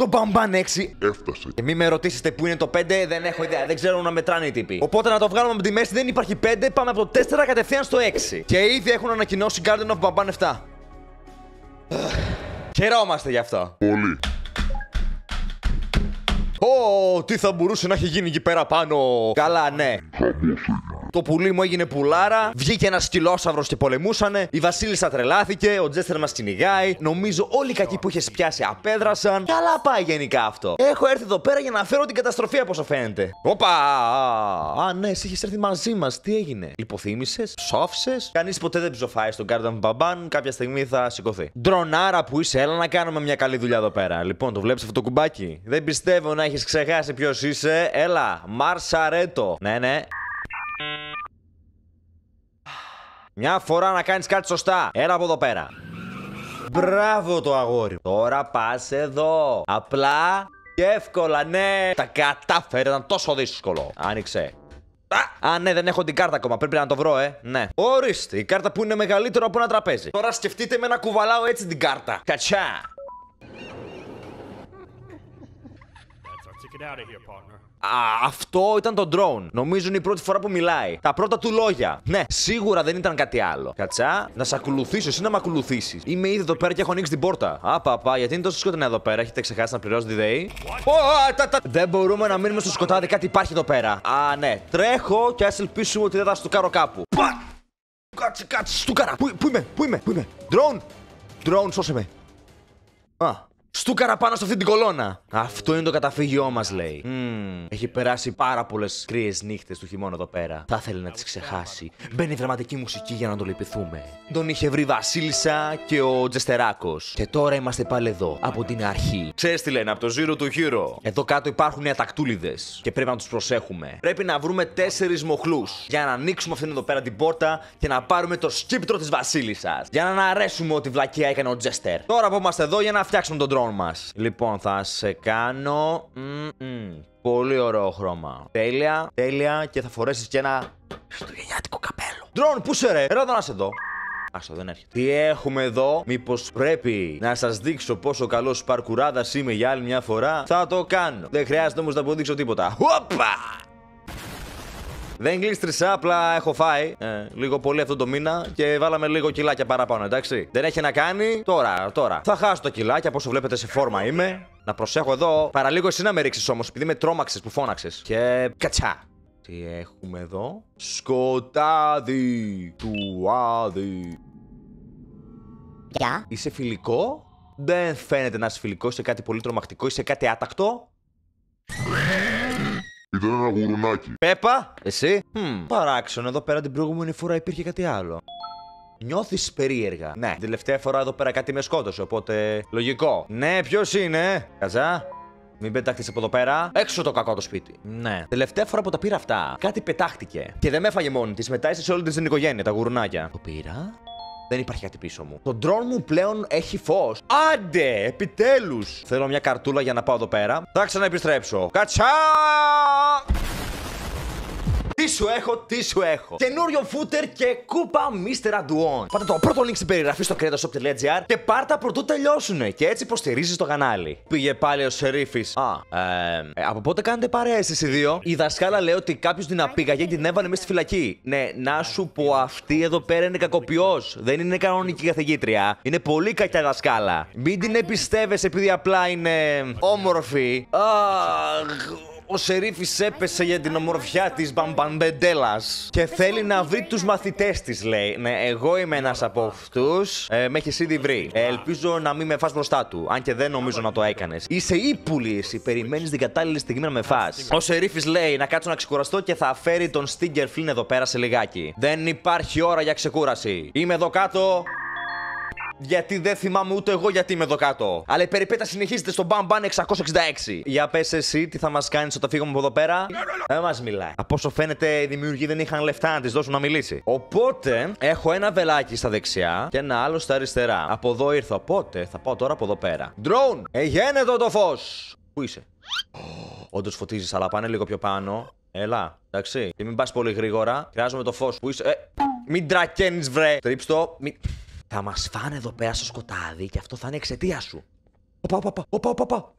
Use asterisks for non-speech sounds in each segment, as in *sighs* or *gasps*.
Το μπαμπάν 6. Έφτασε. Και μην με ρωτήσετε πού είναι το 5, δεν έχω ιδέα. Δεν ξέρω να μετράνε οι τύποι. Οπότε να το βγάλουμε από τη μέση, δεν υπάρχει 5. Πάμε από το 4 κατευθείαν στο 6. Και ήδη έχουν ανακοινώσει Garden of Bamban 7. *sighs* Χαιρόμαστε γι' αυτό. Πολύ. Ω, τι θα μπορούσε να έχει γίνει εκεί πέρα πάνω. Καλά, ναι. Το πουλί μου έγινε πουλάρα. Βγήκε ένας σκυλόσαυρο και πολεμούσανε. Η Βασίλισσα τρελάθηκε. Ο Τζέστερ μας κυνηγάει. Νομίζω όλοι οι κακοί που είχες πιάσει απέδρασαν. Καλά πάει γενικά αυτό. Έχω έρθει εδώ πέρα για να φέρω την καταστροφή από όσο φαίνεται. Όπα! Α, ναι, εσύ είχες έρθει μαζί μας. Τι έγινε; Λυποθύμησε, ψόφισε. Κανείς ποτέ δεν ψοφάει στον Garden Μπαμπάν. Κάποια στιγμή θα σηκωθεί. Ντρονάρα που είσαι, έλα να κάνουμε μια καλή δουλειά εδώ πέρα. Λοιπόν, το βλέπεις αυτό το κουμπάκι; Δεν πιστεύω να έχεις ξεχάσει ποιος είσαι. Έλα, Μαρσαρέτο. Ναι, ναι. Μια φορά να κάνεις κάτι σωστά. Έλα από εδώ πέρα. Μπράβο το αγόρι. Τώρα πας εδώ. Απλά και εύκολα, ναι. Τα κατάφερε, ήταν τόσο δύσκολο. Άνοιξε. Α, α, ναι, δεν έχω την κάρτα ακόμα. Πρέπει να το βρω, ε. Ναι. Ορίστε, η κάρτα που είναι μεγαλύτερο από ένα τραπέζι. Τώρα σκεφτείτε με να κουβαλάω έτσι την κάρτα. Κατσά. That's our ticket out of here, partner. Α, αυτό ήταν το drone. Νομίζω είναι η πρώτη φορά που μιλάει. Τα πρώτα του λόγια. Ναι, σίγουρα δεν ήταν κάτι άλλο. Κατσά, να σε ακολουθήσω, εσύ να με ακολουθήσεις. Είμαι ήδη εδώ πέρα και έχω ανοίξει την πόρτα. Α, παπά, γιατί είναι τόσο σκοτεινά εδώ πέρα. Έχετε ξεχάσει να πληρώσετε τη ΔΕΗ. Ω, α, τα, τα. Δεν μπορούμε να μείνουμε στο σκοτάδι, κάτι υπάρχει εδώ πέρα. Α, ναι. Τρέχω και ας ελπίσουμε ότι δεν θα στουκάρω κάπου. Πα! Κάτσε, κάτσε, στούκαρα. Πού, πού είμαι, πού είμαι, πού είμαι. Drone! Drone, σώσε με. Α, Στούκαρα πάνω σε αυτή την κολόνα. Αυτό είναι το καταφύγιό μας, λέει. Μμμ, έχει περάσει πάρα πολλές κρύες νύχτες του χειμώνα εδώ πέρα. Θα ήθελε να τις ξεχάσει. Μπαίνει δραματική μουσική για να το λυπηθούμε. Τον είχε βρει η Βασίλισσα και ο Τζεστεράκος. Και τώρα είμαστε πάλι εδώ, από την αρχή. Ξέρεις τι λένε, από το Zero to Hero. Εδώ κάτω υπάρχουν οι ατακτούλιδες και πρέπει να τους προσέχουμε. Πρέπει να βρούμε τέσσερις μοχλούς για να ανοίξουμε αυτήν εδώ πέρα την πόρτα και να πάρουμε το σκύπτρο της Βασίλισσας. Για να αναρέσουμε ό,τι βλακεία έκανε ο Τζέστερ. Τώρα που είμαστε εδώ για να φτιάξουμε τον drone μας. Λοιπόν, θα σε κάνω. Μμμ. Πολύ ωραίο χρώμα. Τέλεια, τέλεια και θα φορέσεις και ένα. Χριστουγεννιάτικο καπέλο. Drone, πού σε ρε, έλα εδώ να σε δω. Άστο, δεν έρχεται. Τι έχουμε εδώ, μήπως πρέπει να σας δείξω πόσο καλός παρκουράδα είμαι για άλλη μια φορά; Θα το κάνω. Δεν χρειάζεται όμως να αποδείξω τίποτα. Οπα! Δεν γλίστρισα, απλά έχω φάει ε, λίγο πολύ αυτό το μήνα και βάλαμε λίγο κιλάκια παραπάνω, εντάξει. Δεν έχει να κάνει. Τώρα, τώρα. Θα χάσω τα κιλάκια, από όσο βλέπετε σε φόρμα είμαι. Να προσέχω εδώ. Παραλίγο εσύ να με ρίξεις όμως, επειδή με τρόμαξες που φώναξες. Και κατσά. Τι έχουμε εδώ; Σκοτάδι του άδει. Γεια. Είσαι φιλικό; Δεν φαίνεται να είσαι φιλικός, είσαι κάτι πολύ τρομακτικό, είσαι κάτι άτακτο; Ήταν ένα γουρουνάκι. Πέπα, εσύ; Hm, παράξενο, εδώ πέρα την προηγούμενη φορά υπήρχε κάτι άλλο. Νιώθεις περίεργα. Ναι, την τελευταία φορά εδώ πέρα κάτι με σκότωσε, οπότε. Λογικό. Ναι, ποιος είναι; Καζά. Μην πετάχτεις από εδώ πέρα. Έξω το κακό το σπίτι. Ναι. Τελευταία φορά που τα πήρα αυτά, κάτι πετάχτηκε. Και δεν με έφαγε μόνη της, μετά σε όλη της την οικογένεια, τα γουρνάκια. Το πήρα. Δεν υπάρχει κάτι πίσω μου. Το drone μου πλέον έχει φως. Άντε, επιτέλους! Θέλω μια καρτούλα για να πάω εδώ πέρα. Θα ξαναεπιστρέψω. Κατσά! Τι σου έχω, τι σου έχω. Καινούριο φούτερ και κούπα Mr. Aduon. Πάτε το πρώτο link στην περιγραφή στο creatoshop.gr και πάρτα πρωτού τελειώσουνε. Και έτσι υποστηρίζεις το κανάλι. Πήγε πάλι ο Σερίφης. Α, ε, ε, από πότε κάνετε παρέα εσείς οι δύο; Η δασκάλα λέει ότι κάποιος την απήγαγε και την έβαλε μέσα στη φυλακή. Ναι, να σου πω αυτή εδώ πέρα είναι κακοποιός. Δεν είναι κανονική καθηγήτρια. Είναι πολύ κακιά δασκάλα. Μην την εμπιστεύεσαι επειδή απλά είναι όμορφη. Αχ, ο Σερίφη έπεσε για την ομορφιά της Μπαμπαμπεντέλας. Και θέλει να βρει τους μαθητές της, λέει. Ναι, εγώ είμαι ένας από αυτούς. Ε, με έχεις ήδη βρει. Ε, ελπίζω να μην με φας μπροστά του. Αν και δεν νομίζω να το έκανες. Είσαι ύπουλης, εσύ. Περιμένεις την κατάλληλη στιγμή να με φας. Ο Σερίφη λέει να κάτσω να ξεκουραστώ και θα φέρει τον Στίγκερ Φλίν εδώ πέρα σε λιγάκι. Δεν υπάρχει ώρα για ξεκούραση. Είμαι εδώ κάτω. Γιατί δεν θυμάμαι ούτε εγώ γιατί είμαι εδώ κάτω. Αλλά η περιπέτεια συνεχίζεται στο Bam Bam 666. Για πες εσύ, τι θα μας κάνεις όταν φύγουμε από εδώ πέρα. Δεν μας μιλάει. Από όσο φαίνεται, οι δημιουργοί δεν είχαν λεφτά να της δώσουν να μιλήσει. Οπότε, έχω ένα βελάκι στα δεξιά και ένα άλλο στα αριστερά. Από εδώ ήρθα. Οπότε, θα πάω τώρα από εδώ πέρα. Drone! Εγένετο το φως! Πού είσαι; Όντως φωτίζεις, αλλά πάνε λίγο πιο πάνω. Έλα, εντάξει. Και μην πας πολύ γρήγορα. Χρειάζομαι το φως. Πού είσαι; Ε, μην τρακαίνει, βρε. Τρίψτο. Μην... Θα μας φάνε εδώ πέρα στο σκοτάδι και αυτό θα είναι εξαιτία σου. Οπα, οπα, οπα, οπα, οπα.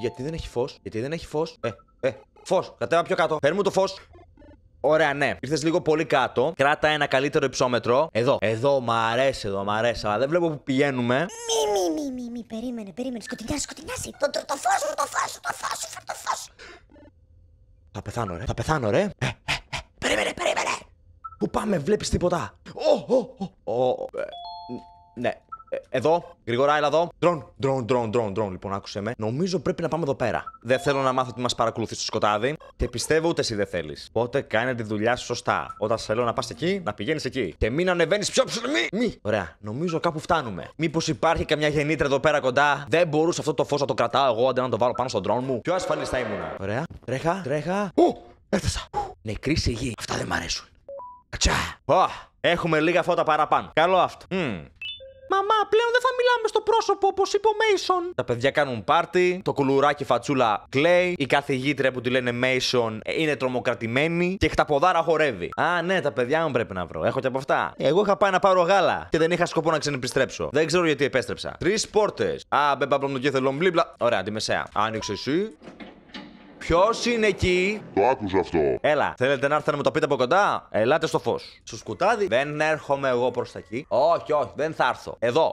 Γιατί δεν έχει φως, γιατί δεν έχει φως. Ε, ε, φως. Κατέβα πιο κάτω. Παίρνει μου το φως. Ωραία, ναι. Ήρθες λίγο πολύ κάτω. Κράτα ένα καλύτερο υψόμετρο. Εδώ. Εδώ, μ' αρέσει, εδώ, μ' αρέσει. Αλλά δεν βλέπω που πηγαίνουμε. Μη, μη, μη, μη, μη, περίμενε, περίμενε. Σκοτεινιάζει, σκοτεινιάζει. Το, το, το φως σου, το φως σου, το φως σου, φέρ' το φως σου. Θα πεθάνω, ρε. Θα πεθάνω, ρε. Ε, ε, ε, περίμενε, περίμενε. Πού πάμε, βλέπεις τίποτα. Ω, ω, ω, ω, ε, Ναι. Ε, Εδώ, γρήγορα, έλα εδώ. Drone, drone, drone, drone, drone. Λοιπόν, άκουσε με. Νομίζω πρέπει να πάμε εδώ πέρα. Δεν θέλω να μάθω ότι μας παρακολουθείς στο σκοτάδι. Και πιστεύω ούτε εσύ δεν θέλεις. Οπότε κάνε τη δουλειά σου σωστά. Όταν σε λέω να πας εκεί, να πηγαίνεις εκεί. Και μην ανεβαίνεις πιο ψηλά. Μη, μη. Ωραία, νομίζω κάπου φτάνουμε. Μήπως υπάρχει καμιά γεννήτρια εδώ πέρα κοντά; Δεν μπορούσε αυτό το φως να το κρατάω εγώ αντί να το βάλω πάνω στον ντρόν μου. Πιο ασφαλής θα ήμουνα. Ωραία. Τρέχα, τρέχα. Ου, έφτασα. Νεκρή σιγή. Αυτά δεν μ' αρέσουν. Ατσά. Ω, έχουμε λίγα φώτα παραπάνω. Καλό αυτό. Μμμ. Μαμά, πλέον δεν θα μιλάμε στο πρόσωπο όπως είπε ο Μέισον. Τα παιδιά κάνουν πάρτι, το κουλουράκι φατσούλα κλαίει, η καθηγήτρια που τη λένε Μέισον είναι τρομοκρατημένη και χταποδάρα χορεύει. Α, ναι, τα παιδιά μου πρέπει να βρω. Έχω και από αυτά. Εγώ είχα πάει να πάρω γάλα και δεν είχα σκοπό να ξενεπιστρέψω. Δεν ξέρω γιατί επέστρεψα. Τρεις πόρτες. Α, μπέμπα πλόμ Ποιος είναι εκεί, Το άκουσα αυτό. Έλα, θέλετε να έρθετε να μου το πείτε από κοντά; Ελάτε στο φως. Στο σκουτάδι δεν έρχομαι εγώ προς τα εκεί. Όχι, όχι, δεν θα έρθω. Εδώ.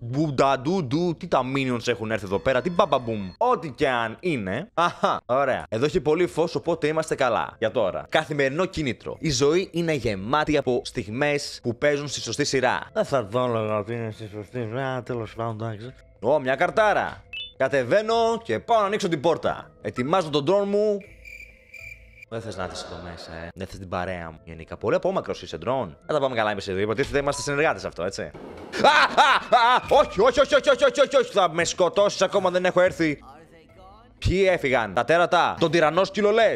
Μπουνταντούντου, τι τα minions έχουν έρθει εδώ πέρα, τι μπαμπαμπουμ. Ό,τι και αν είναι. Αχα, ωραία. Εδώ έχει πολύ φως, οπότε είμαστε καλά. Για τώρα. Καθημερινό κίνητρο. Η ζωή είναι γεμάτη από στιγμές που παίζουν στη σωστή σειρά. Δεν θα το έλεγα ότι είναι στη σωστή σειρά, τέλος πάντων, εντάξει. Ω, μια καρτάρα. Κατεβαίνω και πάω να ανοίξω την πόρτα. Ετοιμάζω τον ντρόν μου. Δεν θες να έρθεις εδώ μέσα, ε; Δεν θες την παρέα μου. Γενικά, πολύ απόμακρος είσαι ντρόν. Δεν τα πάμε καλά εμεί εδώ. Υποτίθεται είμαστε συνεργάτες αυτό, έτσι. Α, α, α, όχι, όχι, όχι, όχι, όχι, όχι, όχι, όχι. Θα με σκοτώσεις ακόμα δεν έχω έρθει. Ποιοι έφυγαν, τα τέρατα, τον τυραννό σκύλο λε.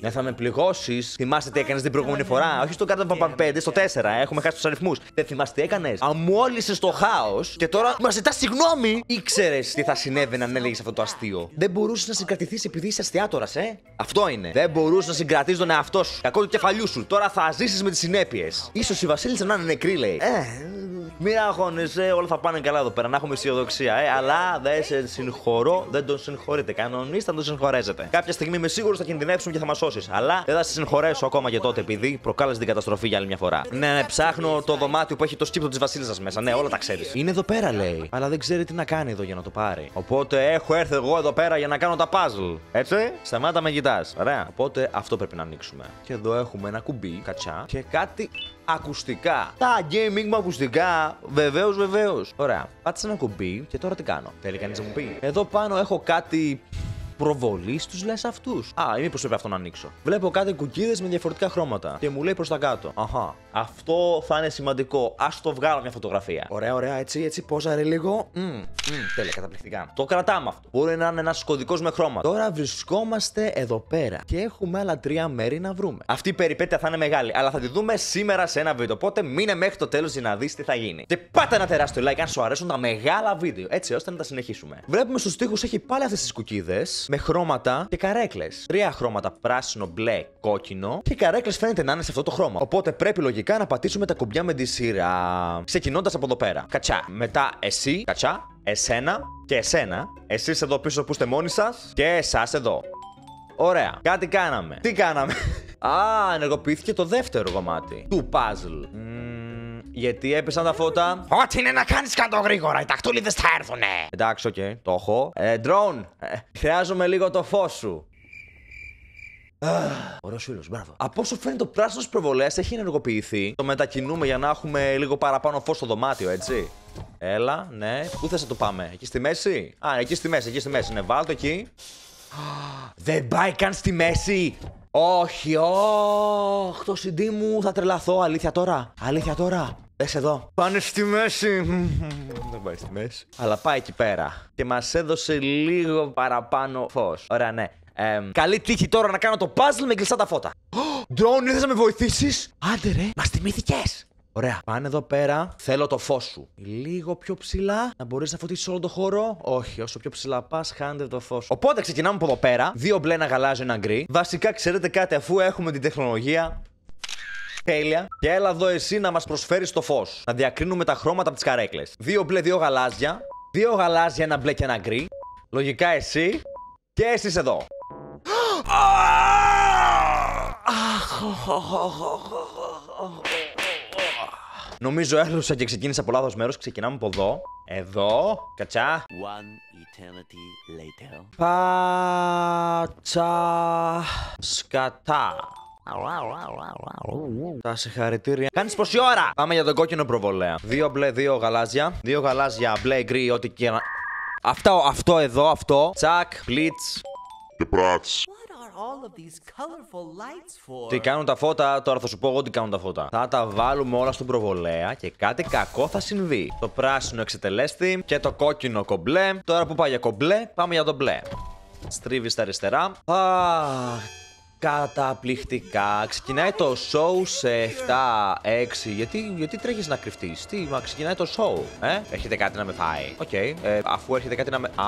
Ναι, θα με πληγώσεις. Θυμάστε τι έκανες την προηγούμενη φορά; Όχι στο κάτω από 5, στο 4. Έχουμε χάσει τους αριθμούς. Δεν θυμάστε τι έκανες; Αμόλυσες στο χάος και τώρα μας ζητάς συγγνώμη. Ήξερες τι θα συνέβαινε αν έλεγες αυτό το αστείο. Δεν μπορούσες να συγκρατηθείς επειδή είσαι αστιάτορα, ε; Αυτό είναι. Δεν μπορούσες να συγκρατήσεις τον εαυτό σου. Κακό του κεφαλιού σου. Τώρα θα ζήσεις με τις συνέπειες. σω η Βασίλισσα να είναι νεκρή, λέει. Ε, μην αγώνεσαι, όλα θα πάνε καλά εδώ πέρα. Να έχουμε αισιοδοξία, ε. Αλλά δεν σε συγχωρώ, δεν τον συγχωρείτε. Κανονίστε να τον συγχωρέζετε. Κάποια στιγμή είμαι σίγουρος θα κινδυνεύσουν και θα μας σώσεις. Αλλά δεν θα σε συγχωρέσω ακόμα και τότε επειδή προκάλεσε την καταστροφή για άλλη μια φορά. Ναι, ναι, ψάχνω το δωμάτιο που έχει το σκύπτο της Βασίλισσας μέσα. Ναι, όλα τα ξέρεις. Είναι εδώ πέρα, λέει. Αλλά δεν ξέρει τι να κάνει εδώ για να το πάρει. Οπότε έχω έρθει εγώ εδώ πέρα για να κάνω τα puzzle. Έτσι, σταμάτα με κοιτάς. Ωραία. Οπότε αυτό πρέπει να ανοίξουμε. Και εδώ έχουμε ένα κουμπί, κατσά και κάτι ακουστικά. Τα gaming μου ακουστικά. Βεβαίως, βεβαίως. Ωραία. Πάτησε ένα κουμπί και τώρα τι κάνω. Θέλει κανείς να μου πει; Εδώ πάνω έχω κάτι προβολή στους λες αυτούς. Α, ή μήπως πρέπει αυτό να ανοίξω. Βλέπω κάτι κουκίδες με διαφορετικά χρώματα και μου λέει προς τα κάτω. Αχά. Αυτό θα είναι σημαντικό. Α το βγάλω μια φωτογραφία. Ωραία, ωραία, έτσι, έτσι, πόζαρε λίγο. Μμ, μμ, τέλεια, καταπληκτικά. Το κρατάμε αυτό. Μπορεί να είναι ένας κωδικός με χρώματα. Τώρα βρισκόμαστε εδώ πέρα και έχουμε άλλα τρία μέρη να βρούμε. Αυτή η περιπέτεια θα είναι μεγάλη, αλλά θα τη δούμε σήμερα σε ένα βίντεο. Οπότε μείνε μέχρι το τέλος για να δεις τι θα γίνει. Και πάτε ένα τεράστιο like αν σου αρέσουν τα μεγάλα βίντεο, έτσι ώστε να τα συνεχίσουμε. Βλέπουμε στους τοίχους έχει πάλι αυτές τις κουκίδες με χρώματα και καρέκλες. Τρία χρώματα, πράσινο, μπλε, κόκκινο και οι καρέκλες φαίνεται να είναι σε αυτό το χρώμα. Οπότε πρέπει λογικά να πατήσουμε τα κουμπιά με τη σειρά. Ξεκινώντας από εδώ πέρα. Κατσά. Μετά εσύ, κατσά, εσένα και εσένα. Εσείς εδώ πίσω που είστε μόνοι σας και εσάς εδώ. Ωραία. Κάτι κάναμε. Τι κάναμε; *laughs* Α, ενεργοποιήθηκε το δεύτερο κομμάτι του puzzle. Μμμ, γιατί έπεσαν τα φώτα. Ό,τι είναι να κάνεις κάτω γρήγορα, οι αταχτούληδες θα έρθουνε. Εντάξει, οκ, το έχω. Ε, drone, ε, χρειάζομαι λίγο το φως σου. Ωραίος φίλος, μπράβο. Από όσο φαίνεται, ο πράσινος προβολέας έχει ενεργοποιηθεί. Το μετακινούμε για να έχουμε λίγο παραπάνω φως στο δωμάτιο, έτσι. Έλα, ναι. Πού θες να το πάμε, εκεί στη μέση; Α, εκεί στη μέση, εκεί στη μέση. Ναι, βάλ το εκεί. Δεν πάει καν στη μέση. Όχι, όχι. Το CD μου θα τρελαθώ. Αλήθεια τώρα. Αλήθεια τώρα. Δες εδώ. Πάνε στη μέση. Δεν πάει στη μέση. Αλλά πάει εκεί πέρα. Και μας έδωσε λίγο παραπάνω φως. Ωραία, ναι. Εμ, καλή τύχη τώρα να κάνω το puzzle με κλειστά τα φώτα. Ντρόν, ήρθες να με βοηθήσεις; Άντε ρε, μας θυμήθηκες. Ωραία. Πάνε εδώ πέρα. Θέλω το φως σου. Λίγο πιο ψηλά. Να μπορείς να φωτίσεις όλο το χώρο; Όχι, όσο πιο ψηλά πας, χάνεται το φως. Οπότε ξεκινάμε από εδώ πέρα. Δύο μπλε, ένα γαλάζιο, ένα γκρι. Βασικά, ξέρετε κάτι, αφού έχουμε την τεχνολογία. Τέλεια. Και έλα εδώ εσύ να μας προσφέρεις το φως. Να διακρίνουμε τα χρώματα από τις καρέκλες. Δύο μπλε, δύο γαλάζια. Δύο γαλάζια, ένα μπλε και ένα γκρι. Λογικά εσύ. Και εσείς εδώ. Νομίζω έλουσα και ξεκίνησα από λάθος μέρος. Ξεκινάμε από εδώ. Εδώ. Κατσά. One eternity later. Πάτσα. Σκατά. Τα συγχαρητήρια. Κάνεις πόση ώρα! Πάμε για τον κόκκινο προβολέα. Δύο μπλε, δύο γαλάζια. Δύο γαλάζια, μπλε, γκρι, ό,τι και να. Αυτό, αυτό εδώ, αυτό. Τσακ, πλίτς. Και πράτς. What are all of these colorful lights for? Τι κάνουν τα φώτα, τώρα θα σου πω εγώ τι κάνουν τα φώτα. Θα τα βάλουμε όλα στον προβολέα και κάτι κακό θα συμβεί. Το πράσινο εξετελέστη και το κόκκινο κομπλέ. Τώρα που πάει για κομπλέ, πάμε για το μπλε. Στρίβεις στα αριστερά. Αχ, καταπληκτικά. Ξεκινάει το show σε 7-6. Γιατί, γιατί τρέχεις να κρυφτείς, Τι, μα ξεκινάει το show. Ε, έρχεται κάτι να με φάει. Οκ. Ε, αφού έρχεται κάτι να με. Α,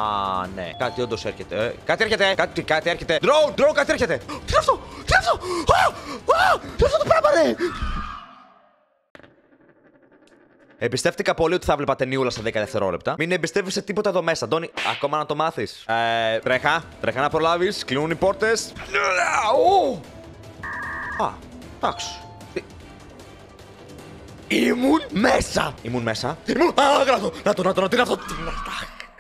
ναι. Κάτι όντως έρχεται. Ε, κάτι έρχεται. Κάτι, κάτι έρχεται. Drone, drone, κάτι έρχεται. Τι είναι αυτό, τι είναι αυτό; Α, α, τι είναι αυτό το πράγμα, ρε; Εμπιστεύτηκα πολύ ότι θα βλέπα ταινιούλα στα 10 δευτερόλεπτα. Μην εμπιστεύεσαι τίποτα εδώ μέσα, Αντώνη. Ακόμα να το μάθεις. Ε, τρέχα, τρέχα να προλάβεις. Κλείνουν οι πόρτες. Α, εντάξει. Τι- Ήμουν μέσα! Ήμουν μέσα. Ήμουν. Α, γράφω! Να το, να το, να το, να το. Τι είναι αυτά.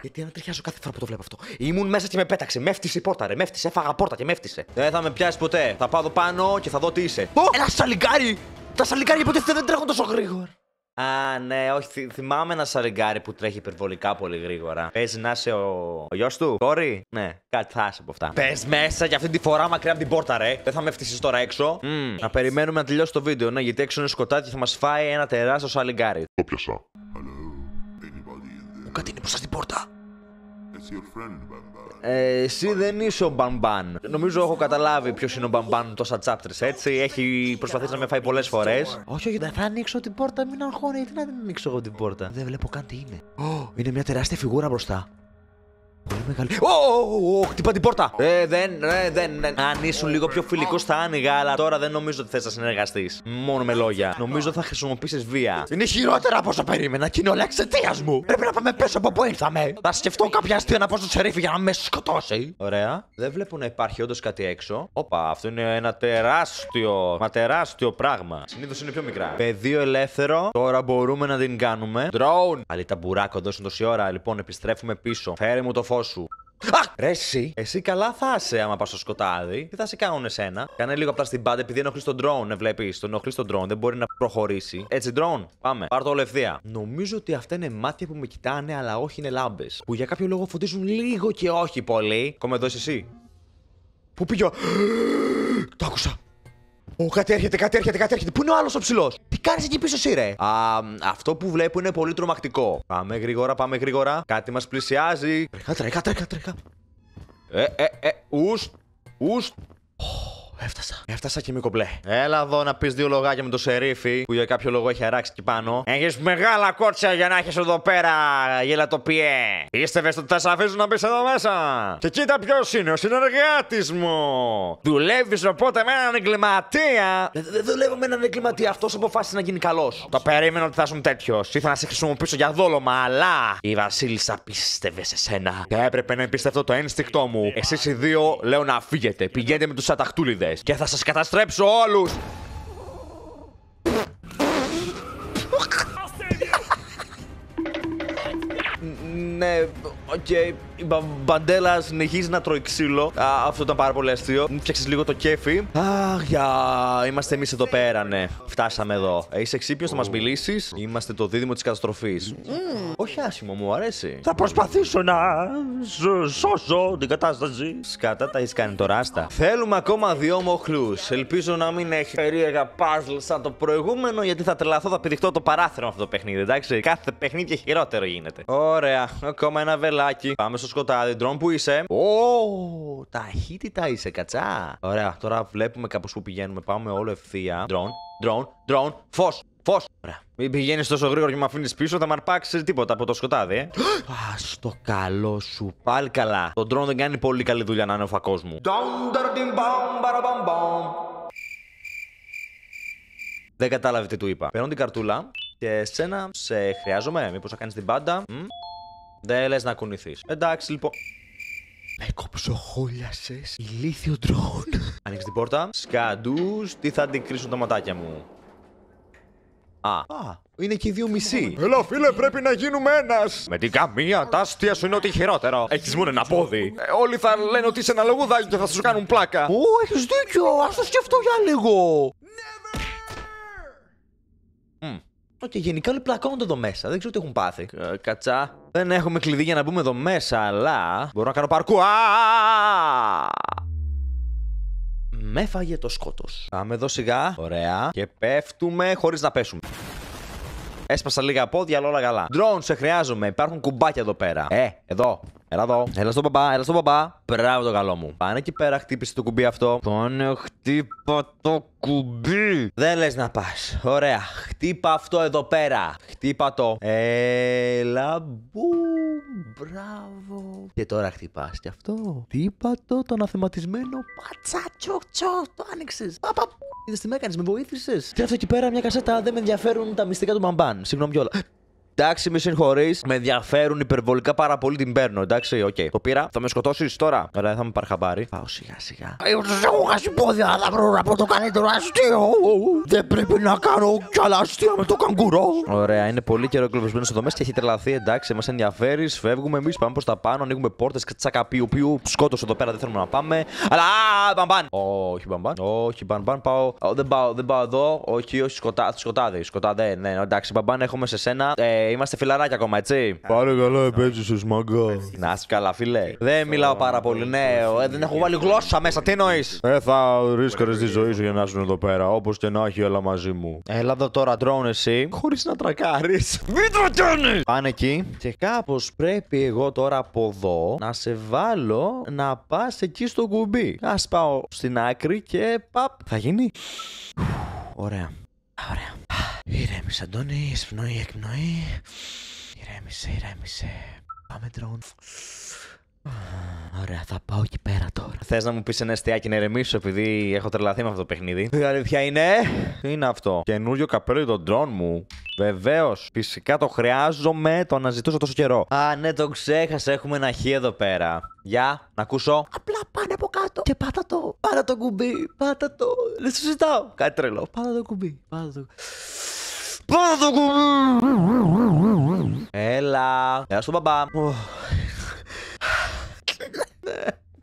Γιατί ανατριχιάζω κάθε φορά που το βλέπω αυτό. Ήμουν μέσα και με πέταξε. Με έφτιασε η πόρτα, ρε. Με έφτιασε, έφαγα πόρτα και με έφτιασε. Δεν θα με πιάσεις ποτέ. Θα πάω εδώ πάνω και θα δω τι είσαι. Ω, ένα σαλιγκάρι! Τα σαλιγκάρια υποτίθεται δεν τρέχουν τόσο γρήγορα. Α, ναι, όχι. Θυ- θυμάμαι ένα σαριγκάρι που τρέχει υπερβολικά πολύ γρήγορα. Παίζει να είσαι ο, ο γιος του, κόρη; Ναι, κάτι θα είσαι από αυτά. Πες μέσα για αυτή τη φορά μακριά από την πόρτα, ρε. Δεν θα με φτύσεις τώρα έξω. Μμμ, να περιμένουμε να τελειώσει το βίντεο, ναι, γιατί έξω είναι σκοτάδι και θα μας φάει ένα τεράστιο σαλιγκάρι. Το πιασα. Μου κάτι είναι μπροστά στην πόρτα. Ε, εσύ δεν είσαι ο Μπαμπάν. Νομίζω έχω καταλάβει ποιος είναι ο Μπαμπάν τόσα chapters, έτσι. Έχει προσπαθήσει να με φάει πολλές φορές. Όχι, όχι, δεν θα ανοίξω την πόρτα, μην αγχώνει. Τι να την ανοίξω εγώ την πόρτα; Δεν βλέπω καν τι είναι. Ω, είναι μια τεράστια φιγούρα μπροστά. Πολύ μεγάλη. Ω, ω, ω, χτυπά την πόρτα. Ε, δεν, ε, δεν, δεν. Αν ήσουν λίγο πιο φιλικό θα άνοιγα, αλλά τώρα δεν νομίζω ότι θες να συνεργαστείς. Μόνο με λόγια. Νομίζω θα χρησιμοποιήσεις βία. Είναι χειρότερα από όσο περίμενα και είναι όλα εξαιτία μου. Πρέπει να πάμε πίσω από πού ήρθαμε. Θα σκεφτώ κάποια αστεία να πω στο τσερίφι για να με σκοτώσει. Ωραία. Δεν βλέπω να υπάρχει όντως κάτι έξω. Όπα, αυτό είναι ένα τεράστιο, μα τεράστιο πράγμα. Συνήθως είναι πιο μικρά. Πεδίο ελεύθερο. Τώρα μπορούμε να την κάνουμε. Drone. Πάλι τα μπουράκο εδώ είναι τόση ώρα. Λοιπόν, επιστρέφουμε πίσω. Φέρε μου το φω σου. Αχ! Ρε εσύ, εσύ καλά θα είσαι άμα πας στο σκοτάδι. Τι θα σε κάνουν εσένα; Κάνε λίγο απλά στην πάντα επειδή ενοχλείς τον drone, ναι, βλέπεις. Τον ενοχλείς τον drone, δεν μπορεί να προχωρήσει. Έτσι, drone, πάμε. Πάρ το όλο ευθεία. Νομίζω ότι αυτά είναι μάτια που με κοιτάνε, αλλά όχι είναι λάμπες. Που για κάποιο λόγο φωτίζουν λίγο και όχι πολύ. Κόμε εδώ είσαι εσύ. Πού πήγε ο. Το άκουσα. Ω, κάτι έρχεται, κάτι έρχεται, κάτι έρχεται. Πού είναι ο άλλος ο ψηλός; Τι κάνεις εκεί πίσω, εσύ, ρε; Α, αυτό που βλέπω είναι πολύ τρομακτικό. Πάμε γρήγορα, πάμε γρήγορα. Κάτι μας πλησιάζει. Τρέχα, τρέχα, τρέχα, τρέχα. Ε, ε, ε, ουστ, ουστ. Ω, Έφτασα. Έφτασα και με κομπλέ. Έλα εδώ να πεις δύο λογάκια με το σερίφι που για κάποιο λόγο έχει αράξει εκεί πάνω. Έχεις μεγάλα κότσια για να έχεις εδώ πέρα, γελατοπιέ. Πίστευε ότι θα σε αφήσουν να μπεις εδώ μέσα. Και κοίτα ποιος είναι, ο συνεργάτης μου. Δουλεύεις οπότε με έναν εγκληματία. Δεν δεν δουλεύω με έναν εγκληματία. Αυτός αποφάσισε να γίνει καλός. Το περίμενα ότι θα ήσουν τέτοιος. Ήθελα να σε χρησιμοποιήσω για δόλωμα, αλλά η Βασίλισσα πίστευε σε σένα. Και έπρεπε να εμπιστευτώ το ένστικτό μου. Εσείς οι δύο λέω να φύγετε. Πηγαίνετε με τους αταχτούλιδε. Και θα σας καταστρέψω όλους. Ναι, οκ. Η μπα- μπαντέλα συνεχίζει να τρώει ξύλο. Α, αυτό ήταν πάρα πολύ αστείο. Μου φτιάξει λίγο το κέφι. Αχ, για. Είμαστε εμείς εδώ πέρα, ναι. Φτάσαμε εδώ. Είσαι ξύπνιο, θα μας μιλήσεις; Είμαστε το δίδυμο της καταστροφής. Όχι άσχημο, μου αρέσει. Θα προσπαθήσω να σ- σώσω την κατάσταση. Σκατά τα έχεις κάνει τώρα, άστα. Θέλουμε ακόμα δύο μοχλούς. Ελπίζω να μην έχει περίεργα puzzle σαν το προηγούμενο, γιατί θα τρελαθώ, θα πηδηχτώ το παράθυρο με αυτό το παιχνίδι, εντάξει. Κάθε παιχνίδι χειρότερο γίνεται. Ωραία, ακόμα ένα βελάκι. Πάμε στο σκοτάδι. Ντρόν που είσαι; Ω, ταχύτητα είσαι, κατσά. Ωραία, τώρα βλέπουμε κάπως που πηγαίνουμε. Πάμε όλο ευθεία. Ντρόν, ντρόν, ντρόν, φως. Φως! Ωραία. Μην πηγαίνεις τόσο γρήγορα και με αφήνεις πίσω, θα με αρπάξεις τίποτα από το σκοτάδι, ε. Α, στο καλό σου. Πάλι καλά. Το drone δεν κάνει πολύ καλή δουλειά να είναι ο φακός μου. Δεν κατάλαβε τι του είπα. Παίρνω την καρτούλα και εσένα σε χρειάζομαι. Μήπως θα κάνεις την πάντα. Μ; Δεν λες να κουνηθείς. Εντάξει λοιπόν. Με κοψοχόλιασες. Ηλίθιο ντρόν. Ανοίξεις την πόρτα. Σκαντούς, τι θα αντικρίσουν τα ματάκια μου. Α, α, είναι και οι δύο μισοί. Έλα, φίλε, πρέπει να γίνουμε ένας. Με την καμία, τα αστεία σου είναι ότι χειρότερο. Έχεις μόνο ένα πόδι. Ε, όλοι θα λένε ότι είσαι ένα λαγουδάκι και θα σου κάνουν πλάκα. Ω, έχεις δίκιο. Ας το σκεφτώ για λίγο. Μμ. Οκ, γενικά όλοι πλακώνονται εδώ μέσα. Δεν ξέρω τι έχουν πάθει. Ε, κατσά. Δεν έχουμε κλειδί για να μπούμε εδώ μέσα, αλλά μπορώ να κάνω parkour. Α! Με φάγε το σκότος. Πάμε εδώ σιγά. Ωραία. Και πέφτουμε χωρίς να πέσουμε. Έσπασα λίγα πόδια, αλλά όλα καλά. Drone, σε χρειάζομαι. Υπάρχουν κουμπάκια εδώ πέρα. Ε, εδώ. Έλα εδώ. Έλα στον μπαμπά, έλα στον μπαμπά. Μπράβο το καλό μου. Πάνε εκεί πέρα, χτύπησε το κουμπί αυτό. Πάνε, χτύπα το κουμπί. Δεν λες να πας. Ωραία. Χτύπα αυτό εδώ πέρα. Χτύπα το. Έλα, μπου. Μπράβο. Και τώρα χτυπάς και αυτό. Χτύπα το, το αναθεματισμένο πατσάτσο τσο. Το άνοιξες. Παπα. Είδες τι με έκανες, με βοήθησες. Και αυτό εκεί πέρα μια κασέτα δεν με ενδιαφέρουν τα μυστικά του Banban. Συγγνώμη κιόλας. Εντάξει, μη συγχωρείς. Με ενδιαφέρουν υπερβολικά πάρα πολύ την παίρνω. Εντάξει, οκ. Το πήρα. Θα με σκοτώσεις τώρα; Ωραία, θα με πάρει χαμπάρι. Πάω σιγά σιγά. Εγώ τους έχω χάσει πόδια, αλλά μπορώ να πω το καλύτερο αστείο. Δεν πρέπει να κάνω κι άλλα αστεία με το καγκουρό. Ωραία, είναι πολύ καιρό εγκλωβισμένο εδώ μέσα και έχει τρελαθεί. Εντάξει, μας ενδιαφέρει. Φεύγουμε εμείς, πάμε προς τα πάνω, ανοίγουμε πόρτες και τσακα πιου πιου. Σκότωσε εδώ πέρα, δεν θέλουμε να πάμε. Αλλά α, μπαμπάν. Όχι, μπαμπάν. Όχι, μπαμπάν. Πάω. Ω, δεν, πάω δεν πάω εδώ. Όχι, όχι, σκοτά, σκοτάδι. Σκοτάδι, ναι, ναι, εντάξει, μπαμπάν, έχουμε σε σένα. Ε, είμαστε φιλαράκια ακόμα, έτσι. Πάρε καλά, επέτζεσαι, μαγκά. Να είσαι καλά, φίλε. Δεν μιλάω πάρα πολύ, ναι. Ε, δεν έχω βάλει γλώσσα μέσα, τι εννοείς; Ε, θα ρίσκαρες τη ζωή σου για να ήσουν εδώ πέρα. Όπως και να έχει, έλα μαζί μου. Έλα εδώ τώρα, drone εσύ. Χωρίς να τρακάρεις. Μην τρακάνει! Πάνε εκεί. Και κάπως πρέπει εγώ τώρα από εδώ να σε βάλω να πας εκεί στο κουμπί. Α πάω στην άκρη και παπ. Θα γίνει. Ωραία. Ωραία. Ηρέμησε, Αντώνη. Εισπνοή, εκπνοή. Ηρέμησε, ηρέμησε. Πάμε, drone. Ωραία, θα πάω εκεί πέρα τώρα. Θες να μου πεις ένα αστιάκι να ηρεμήσω επειδή έχω τρελαθεί με αυτό το παιχνίδι; Η αλήθεια είναι. Τι είναι αυτό; Καινούριο καπέλο για τον drone μου. Βεβαίως. Φυσικά το χρειάζομαι. Το αναζητούσα τόσο καιρό. Α, ναι, το ξέχασα. Έχουμε ένα χ εδώ πέρα. Γεια, να ακούσω. Απλά πάνε από κάτω. Και πάτα το. Πάτα το κουμπί. Πάτα το. Δεν σου ζητάω. Κάτι τρελό. Πάτα το κουμπί. Πάτα το Πάτα το κουμπί. Έλα. Έλα στον μπαμπά. Ω.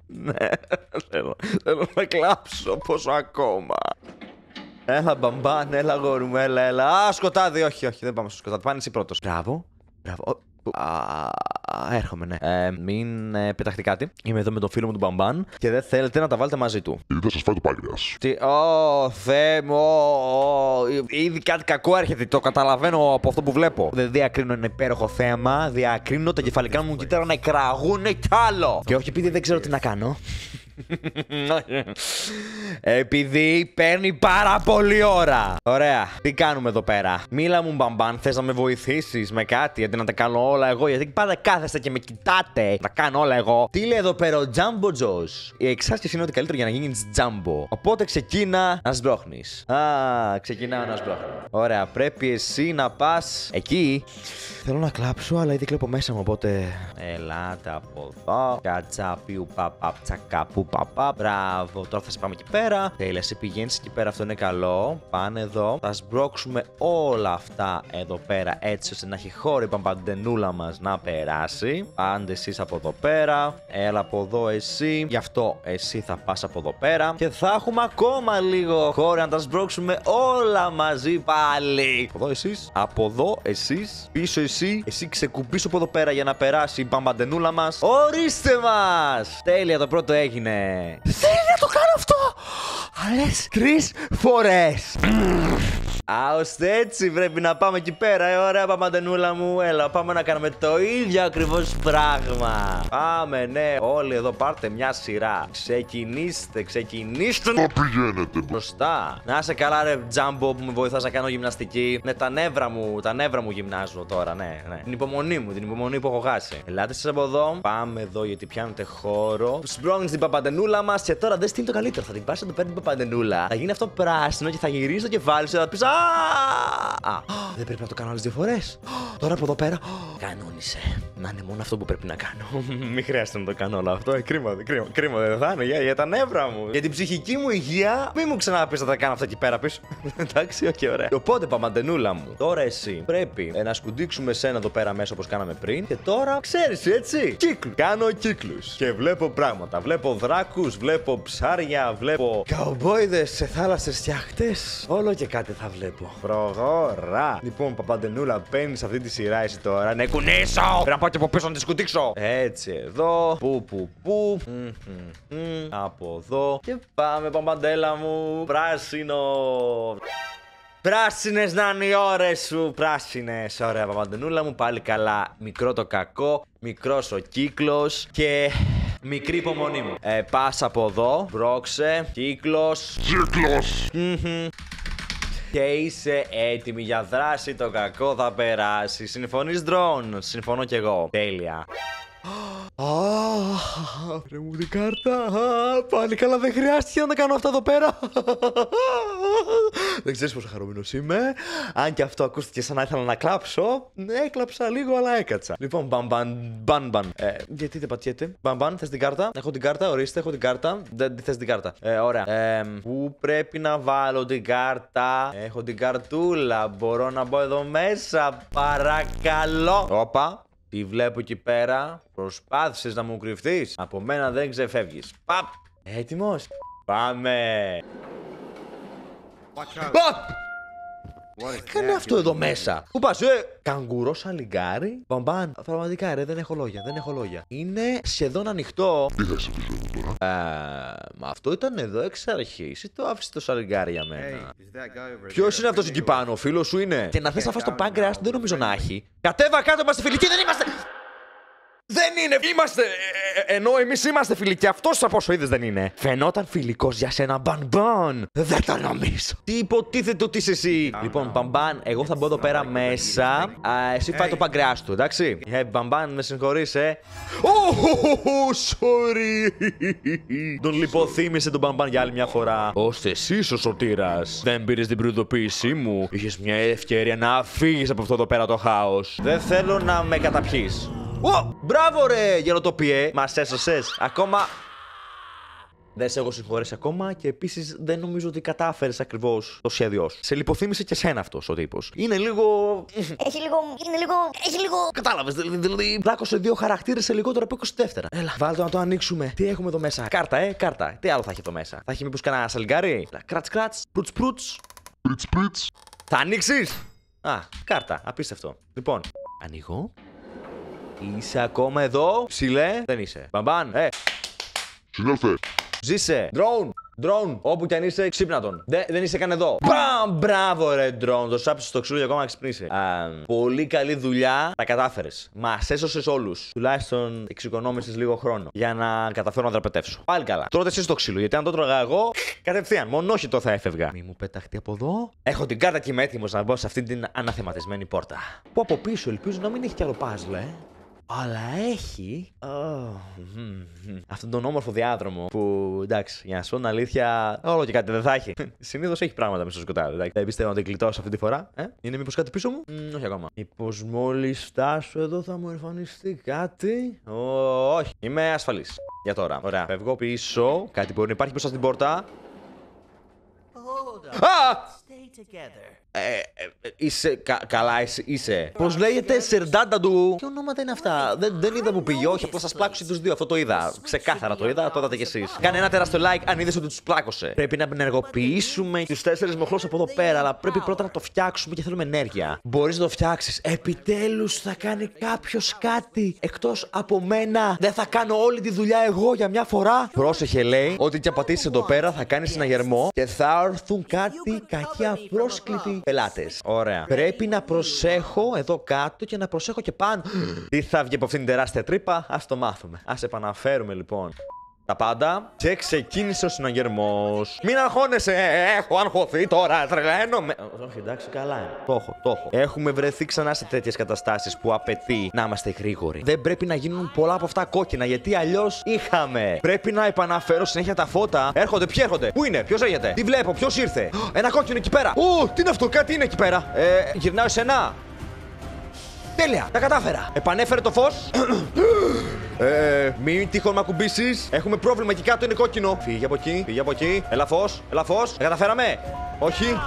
Ναι, θέλω, θέλω να κλάψω πόσο ακόμα. Έλα μπαμπάν, έλα γόρι μου, έλα, έλα. Α, σκοτάδι, όχι, όχι, δεν πάμε στο σκοτάδι. Πάνε εσύ πρώτος. Μπράβο, μπράβο. Ω, που- Α, έρχομαι, ναι. Ε, μην ε, πεταχτεί κάτι. Είμαι εδώ με τον φίλο μου τον Μπαμπάν και δεν θέλετε να τα βάλετε μαζί του. Γιατί θα σας φάει το πάγκρεας. Τι, ω, Θεέ μου, ω, ω, ήδη κάτι κακό έρχεται, το καταλαβαίνω από αυτό που βλέπω. Δεν διακρίνω ένα υπέροχο θέμα, διακρίνω τα κεφαλικά μου κύτταρα να εκραγούν κι άλλο. Και όχι επειδή δεν ξέρω τι να κάνω. Επειδή παίρνει πάρα πολύ ώρα. Ωραία. Τι κάνουμε εδώ πέρα; Μίλα μου, μπαμπάν, θες να με βοηθήσεις με κάτι; Γιατί να τα κάνω όλα εγώ. Γιατί πάντα κάθεστε και με κοιτάτε. Τα κάνω όλα εγώ. Τι λέει εδώ πέρα ο Jumbo Josh. Η εξάσκηση είναι ότι καλύτερο για να γίνεις Jumbo. Οπότε ξεκίνα να σμπρώχνεις. Α, ξεκινάω να σμπρώχνω. Ωραία, πρέπει εσύ να πας εκεί. Θέλω να κλάψω, αλλά ήδη κλέπω μέσα μου, οπότε. Ελάτε από εδώ. Κατσάπιου παπα τσακαπού παπα. Μπράβο, τώρα θα σε πάμε εκεί πέρα. Τέλεια, σε πηγαίνεις εκεί πέρα, αυτό είναι καλό. Πάνε εδώ. Θα σμπρώξουμε όλα αυτά εδώ πέρα, έτσι ώστε να έχει χώρο η παμπαντενούλα μας να περάσει. Πάντε εσείς από εδώ πέρα. Έλα από εδώ εσύ. Γι' αυτό εσύ θα πας από εδώ πέρα. Και θα έχουμε ακόμα λίγο χώρο να τα σμπρώξουμε όλα μαζί πάλι. Από εδώ εσείς. Από εδώ εσείς. Πίσω εσύ. Εσύ ξεκουμπίσω από εδώ πέρα για να περάσει η παμπαντενούλα μας. Ορίστε μας! Τέλεια, το πρώτο έγινε. Θέλει να το κάνω αυτό! Άλλε τρεις φορές. Α, ώστε έτσι πρέπει να πάμε εκεί πέρα. Ε, ωραία, παπαντενούλα μου. Έλα, πάμε να κάνουμε το ίδιο ακριβώς πράγμα. Πάμε, ναι, όλοι εδώ πάρτε μια σειρά. Ξεκινήστε, ξεκινήστε. Πού πηγαίνετε; Μπροστά. Να είσαι καλά, ρε Τζάμπο που με βοηθάς να κάνω γυμναστική. Ναι, τα νεύρα μου, τα νεύρα μου γυμνάζω τώρα, ναι, ναι. Την υπομονή μου, την υπομονή που έχω χάσει. Ελάτε εσείς από εδώ. Πάμε εδώ γιατί πιάνετε χώρο. Σπρώχνεις την παπαντενούλα μας και τώρα δες τι είναι το καλύτερο. Θα την πάρεις να το παίρνει την παπαντενούλα. Θα γίνει αυτό πράσινο και θα γυρίσει το κεφάλι σου και θα πεις Α, Α, δεν πρέπει να το κάνω άλλες δύο φορές. Τώρα από εδώ πέρα. Κανόνισε. Να είναι μόνο αυτό που πρέπει να κάνω. Μην χρειάζεται να το κάνω όλο αυτό. Ε, κρίμα, κρίμα, κρίμα δεν θα είναι για, για τα νεύρα μου. Για την ψυχική μου υγεία, μην μου ξαναπείς να τα κάνω αυτά εκεί πέρα πίσω. *laughs* Εντάξει, οκ, ωραία. Οπότε, παμαντενούλα μου, τώρα εσύ πρέπει ε, να σκουντήξουμε σένα εδώ πέρα μέσα όπως κάναμε πριν. Και τώρα ξέρεις, έτσι. Κύκλους. Κάνω κύκλους. Και βλέπω πράγματα. Βλέπω δράκους, βλέπω ψάρια, βλέπω καουμπόιδες σε θάλασσες φτιάχτε. Όλο και κάτι θα βλέπω. Προχώρα. Λοιπόν, παπαντενούλα, παίρνεις αυτή τη σειρά εσύ τώρα. Ναι, κουνήσω! Πρέπει να πάω και από πίσω να τη σκουτίξω. Έτσι, εδώ. Πού, πού, πού. Μμμ, μμμ, μμμ. Από εδώ. Και πάμε, παπαντέλα μου. Πράσινο. Πράσινες να είναι οι ώρες σου. Πράσινες. Ωραία, παπαντενούλα μου. Πάλι καλά. Μικρό το κακό. Μικρός ο κύκλος. Και. Μικρή υπομονή μου. Ε, πας από εδώ. Μπρώξε. Κύκλος. Κύκλος. Και είσαι έτοιμη για δράση. Το κακό θα περάσει. Συμφωνείς, drone. Συμφωνώ κι εγώ. Τέλεια. Α, βρε μου την κάρτα. Α, Πάλι καλά, δεν χρειάστηκε να τα κάνω αυτά εδώ πέρα. Δεν ξέρεις πόσο χαρούμενος είμαι. Αν και αυτό ακούστηκε σαν να ήθελα να κλάψω. Ναι, έκλαψα λίγο, αλλά έκατσα. Λοιπόν, μπαμπαν, μπαν, μπαν. Ε, γιατί δεν πατιέται; Μπαμπαν, θες την κάρτα; Έχω την κάρτα, ορίστε, έχω την κάρτα. Δεν θες την κάρτα. Ε, ωραία. Ε, πού πρέπει να βάλω την κάρτα; Έχω την καρτούλα. Μπορώ να μπω εδώ μέσα. Παρακαλώ. Όπα. Τι βλέπω εκεί πέρα. Προσπάθησες να μου κρυφτείς. Από μένα δεν ξεφεύγεις. Παπ. Έτοιμος; Πάμε. Παπ. Κάνε αυτό εδώ μέσα. Πού πας, ε! Καγκουρό σαλιγκάρι. Μπαμπάν. Πραγματικά, ρε, δεν έχω λόγια. Δεν έχω λόγια. Είναι σχεδόν ανοιχτό. Τι θα σε πεις εδώ τώρα; Ε, μα αυτό ήταν εδώ εξ αρχής. Ή το άφησες το σαλιγκάρι για μένα; Ποιος είναι αυτός εκεί πάνω, ο φίλος σου είναι; Και να θες να φας το πάγκρεα δεν νομίζω να έχει. Κατέβα κάτω, είμαστε φιλικοί, δεν είμαστε. Δεν είναι! Είμαστε! ε, ε, ενώ εμείς είμαστε φιλικοί, αυτός από όσο είδες δεν είναι. Φαινόταν φιλικός για σένα, μπαν μπαν! Δεν το νομίζω! Τι υποτίθεται ότι είσαι εσύ! Λοιπόν, μπαμπάν, εγώ θα μπω εδώ πέρα μέσα. Α, εσύ φάει το παγκρεά του, εντάξει. Ε, μπαμπάν, με συγχωρείς, ε. Oh, sorry! τον λιποθύμησε τον μπαμπάν για άλλη μια φορά. Ώστε εσύ ο σωτήρας δεν πήρες την προειδοποίησή μου. Είχες μια ευκαιρία να φύγεις από αυτό εδώ πέρα το χάος. Δεν θέλω να με καταπιείς. Ω! Μπράβο ρε γελοτοπιέ! Μας έσωσες. Ακόμα. Δεν σε έχω συγχωρέσει ακόμα και επίσης δεν νομίζω ότι κατάφερες ακριβώς το σχέδιό σου. Σε λιποθύμησε και σένα αυτός ο τύπος. Είναι λίγο. Έχει λίγο. Είναι λίγο. Έχει λίγο. Κατάλαβες, δηλαδή. Πλάκωσε δύο χαρακτήρες σε λιγότερο από 20 δεύτερα. Έλα, βάλτε να το ανοίξουμε. Τι έχουμε εδώ μέσα; Κάρτα, ε, κάρτα. Τι άλλο θα έχει εδώ μέσα; Θα έχει μήπως κανένα σαλιγκάρι; Κράτ, κράτ. Προυτ, προυτ. Πριτς πριτς. Θα ανοίξεις; Α, κάρτα. Απίστευτο. Λοιπόν, ανοίγω. Είσαι ακόμα εδώ, ψηλέ; Δεν είσαι. Μπαμπάν, ε, Συνέλθε. ζήσε. Drone. Drone, όπου κι αν είσαι, ξύπνα τον. Δε- δεν είσαι καν εδώ. Μπαμ! Μπράβο, ρε drone. Το σάψε στο ξύλο και ακόμα ξυπνήσει. Α, πολύ καλή δουλειά. Τα κατάφερες. Μας έσωσες όλους. Τουλάχιστον εξοικονόμησες λίγο χρόνο. Για να καταφέρω να δραπετεύσω. Πάλι καλά. Τρώτε εσύ στο ξύλο. Γιατί αν το τρώγα εγώ, κατευθείαν. Μόνο όχι το θα έφευγα. Μη μου πεταχτεί από εδώ. Έχω την κάρτα και είμαι έτοιμος να μπω σε αυτή την αναθεματισμένη πόρτα. Που από πίσω ελπίζω να μην έχει κι άλλο puzzle, ε. Αλλά έχει. Ω, μμμ, μμμ. αυτόν τον όμορφο διάδρομο που εντάξει, για να σου πω την αλήθεια, όλο και κάτι δεν θα έχει. *laughs* Συνήθως έχει πράγματα μέσα στο σκοτάδι. Εντάξει. Δεν πιστεύω να την κλειτώσω αυτή τη φορά. Ε; Είναι μήπως κάτι πίσω μου; Μ, όχι ακόμα. Μήπως μόλις φτάσω εδώ θα μου εμφανιστεί κάτι; Ω, όχι. Είμαι ασφαλής. Για τώρα. Ωραία. Φεύγω πίσω. Κάτι μπορεί να υπάρχει πίσω στην πόρτα. Hold up. Α! Stay together. Ε, ε, ε, είσαι. Κα, καλά, είσαι. είσαι. Πώς λέγεται, Σερντάντα του; Τι ονόματα είναι αυτά. Δεν, δεν είδα που πήγε, όχι, απλά σας πλάκωσε τους δύο. Αυτό το είδα. Ξεκάθαρα το είδα, το είδατε κι εσείς. Κάνε ένα τεράστιο like αν είδες ότι τους πλάκωσε. Πρέπει να ενεργοποιήσουμε τους τέσσερις μοχλού από εδώ πέρα, αλλά πρέπει πρώτα να το φτιάξουμε και θέλουμε ενέργεια. Μπορείς να το φτιάξεις. Επιτέλους θα κάνει κάποιος κάτι εκτός από μένα. Δεν θα κάνω όλη τη δουλειά εγώ για μια φορά. Πρόσεχε, λέει, ότι και πατήσει εδώ πέρα θα κάνει συναγερμό και θα έρθουν κάτι κακοί απρόσκλητοι πελάτες. Ωραία. Πρέπει να προσέχω εδώ κάτω και να προσέχω και πάνω. *gasps* Τι θα βγει από αυτήν την τεράστια τρύπα, ας το μάθουμε. Α επαναφέρουμε λοιπόν. Τα πάντα και ξεκίνησε ο συναγερμός. Μην αγχώνεσαι, ε, έχω αγχωθεί τώρα, τρελαίνομαι. Όχι, εντάξει, καλά είναι. Το έχω, το έχω. Έχουμε βρεθεί ξανά σε τέτοιες καταστάσεις που απαιτεί να είμαστε γρήγοροι. Δεν πρέπει να γίνουν πολλά από αυτά κόκκινα, γιατί αλλιώς είχαμε. Πρέπει να επαναφέρω συνέχεια τα φώτα. Έρχονται, ποιοι έρχονται, πού είναι, ποιος έρχεται, τι βλέπω, ποιος ήρθε; Ένα κόκκινο εκεί πέρα. Ω, τι είναι αυτό, κάτι είναι εκεί πέρα. Ε, γυρνάω σε ένα. Τέλεια, τα κατάφερα. Επανέφερε το φως. *coughs* Ε, μην τυχόν με ακουμπήσεις. Έχουμε πρόβλημα εκεί κάτω, είναι κόκκινο. Φύγε από εκεί, φύγε από εκεί. Έλα φως, έλα φως. Τα καταφέραμε. Όχι.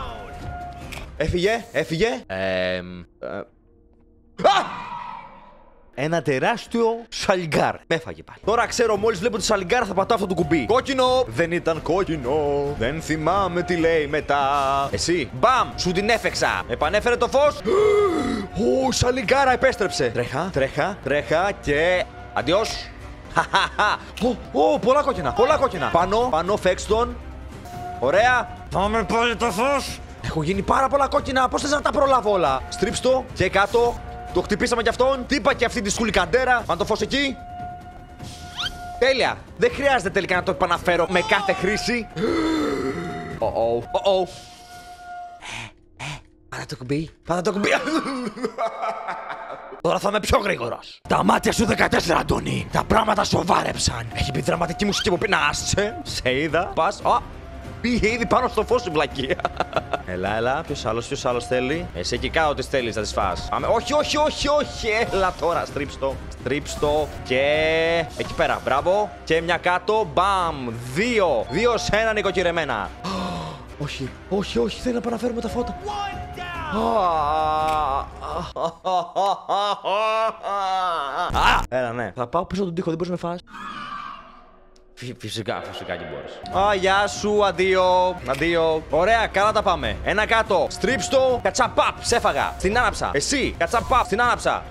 Έφυγε, έφυγε. Ε, ε, Α! Ένα τεράστιο σαλιγκάρ. Με έφαγε πάλι. Τώρα ξέρω, μόλις βλέπω το σαλιγκάρ θα πατάω αυτό το κουμπί. Κόκκινο! Δεν ήταν κόκκινο. Δεν θυμάμαι τι λέει μετά. Εσύ, μπαμ! Σου την έφεξα. Επανέφερε το φως. *gasps* Ω, σαλιγκάρα επέστρεψε. Τρέχα, τρέχα, τρέχα και. Αντιός. *laughs* Ω, πολλά κόκκινα, πολλά κόκκινα. Πάνω, πάνω, φέξ τον. Ωραία. Πάμε πάλι το φως. Έχω γίνει πάρα πολλά κόκκινα. Πώς θες να τα προλάβω όλα; Στρίψτο και κάτω. Το χτυπήσαμε κι αυτόν. Τι είπα και αυτή τη σκουλικαντέρα. Πάνε το φως εκεί. Τέλεια. Δεν χρειάζεται τελικά να το επαναφέρω με κάθε χρήση. Oh oh. Oh oh. Πάτα το κουμπί. Πάτα το κουμπί. Τώρα θα είμαι πιο γρήγορος. Τα μάτια σου 14, Αντώνη. Τα πράγματα σοβάρεψαν. Έχει πει δραματική μουσική από πίνα. Άσε. Σε είδα. Πας. Α. Πήγε ήδη πάνω στο φως η βλακία. Έλα, έλα. Ποιος άλλος, ποιος άλλος θέλει; Εσύ εκεί κάτω τι θέλεις, θα τις φά. Όχι, όχι, όχι, όχι. Έλα τώρα. Στρίψτο. Στρίψτο. Και. Εκεί πέρα. Μπράβο. Και μια κάτω. Μπαμ. Δύο. Δύο σε ένα νοικοκυρεμένα. *gasps* Όχι, όχι, όχι. Θέλω να παραφέρουμε τα φώτα. *laughs* Α, Έλα, ναι. Θα πάω πίσω τον τοίχο, δεν μπορείς να με φας. Φυ- Φυσικά, φυσικά και μπορείς. Α, γεια σου, αντίο. Αντίο. Ωραία, καλά τα πάμε. Ένα κάτω. Στρίψτο. Κατσαπάπ, σε έφαγα. Στην άναψα. Εσύ, κατσαπάπ, στην άναψα.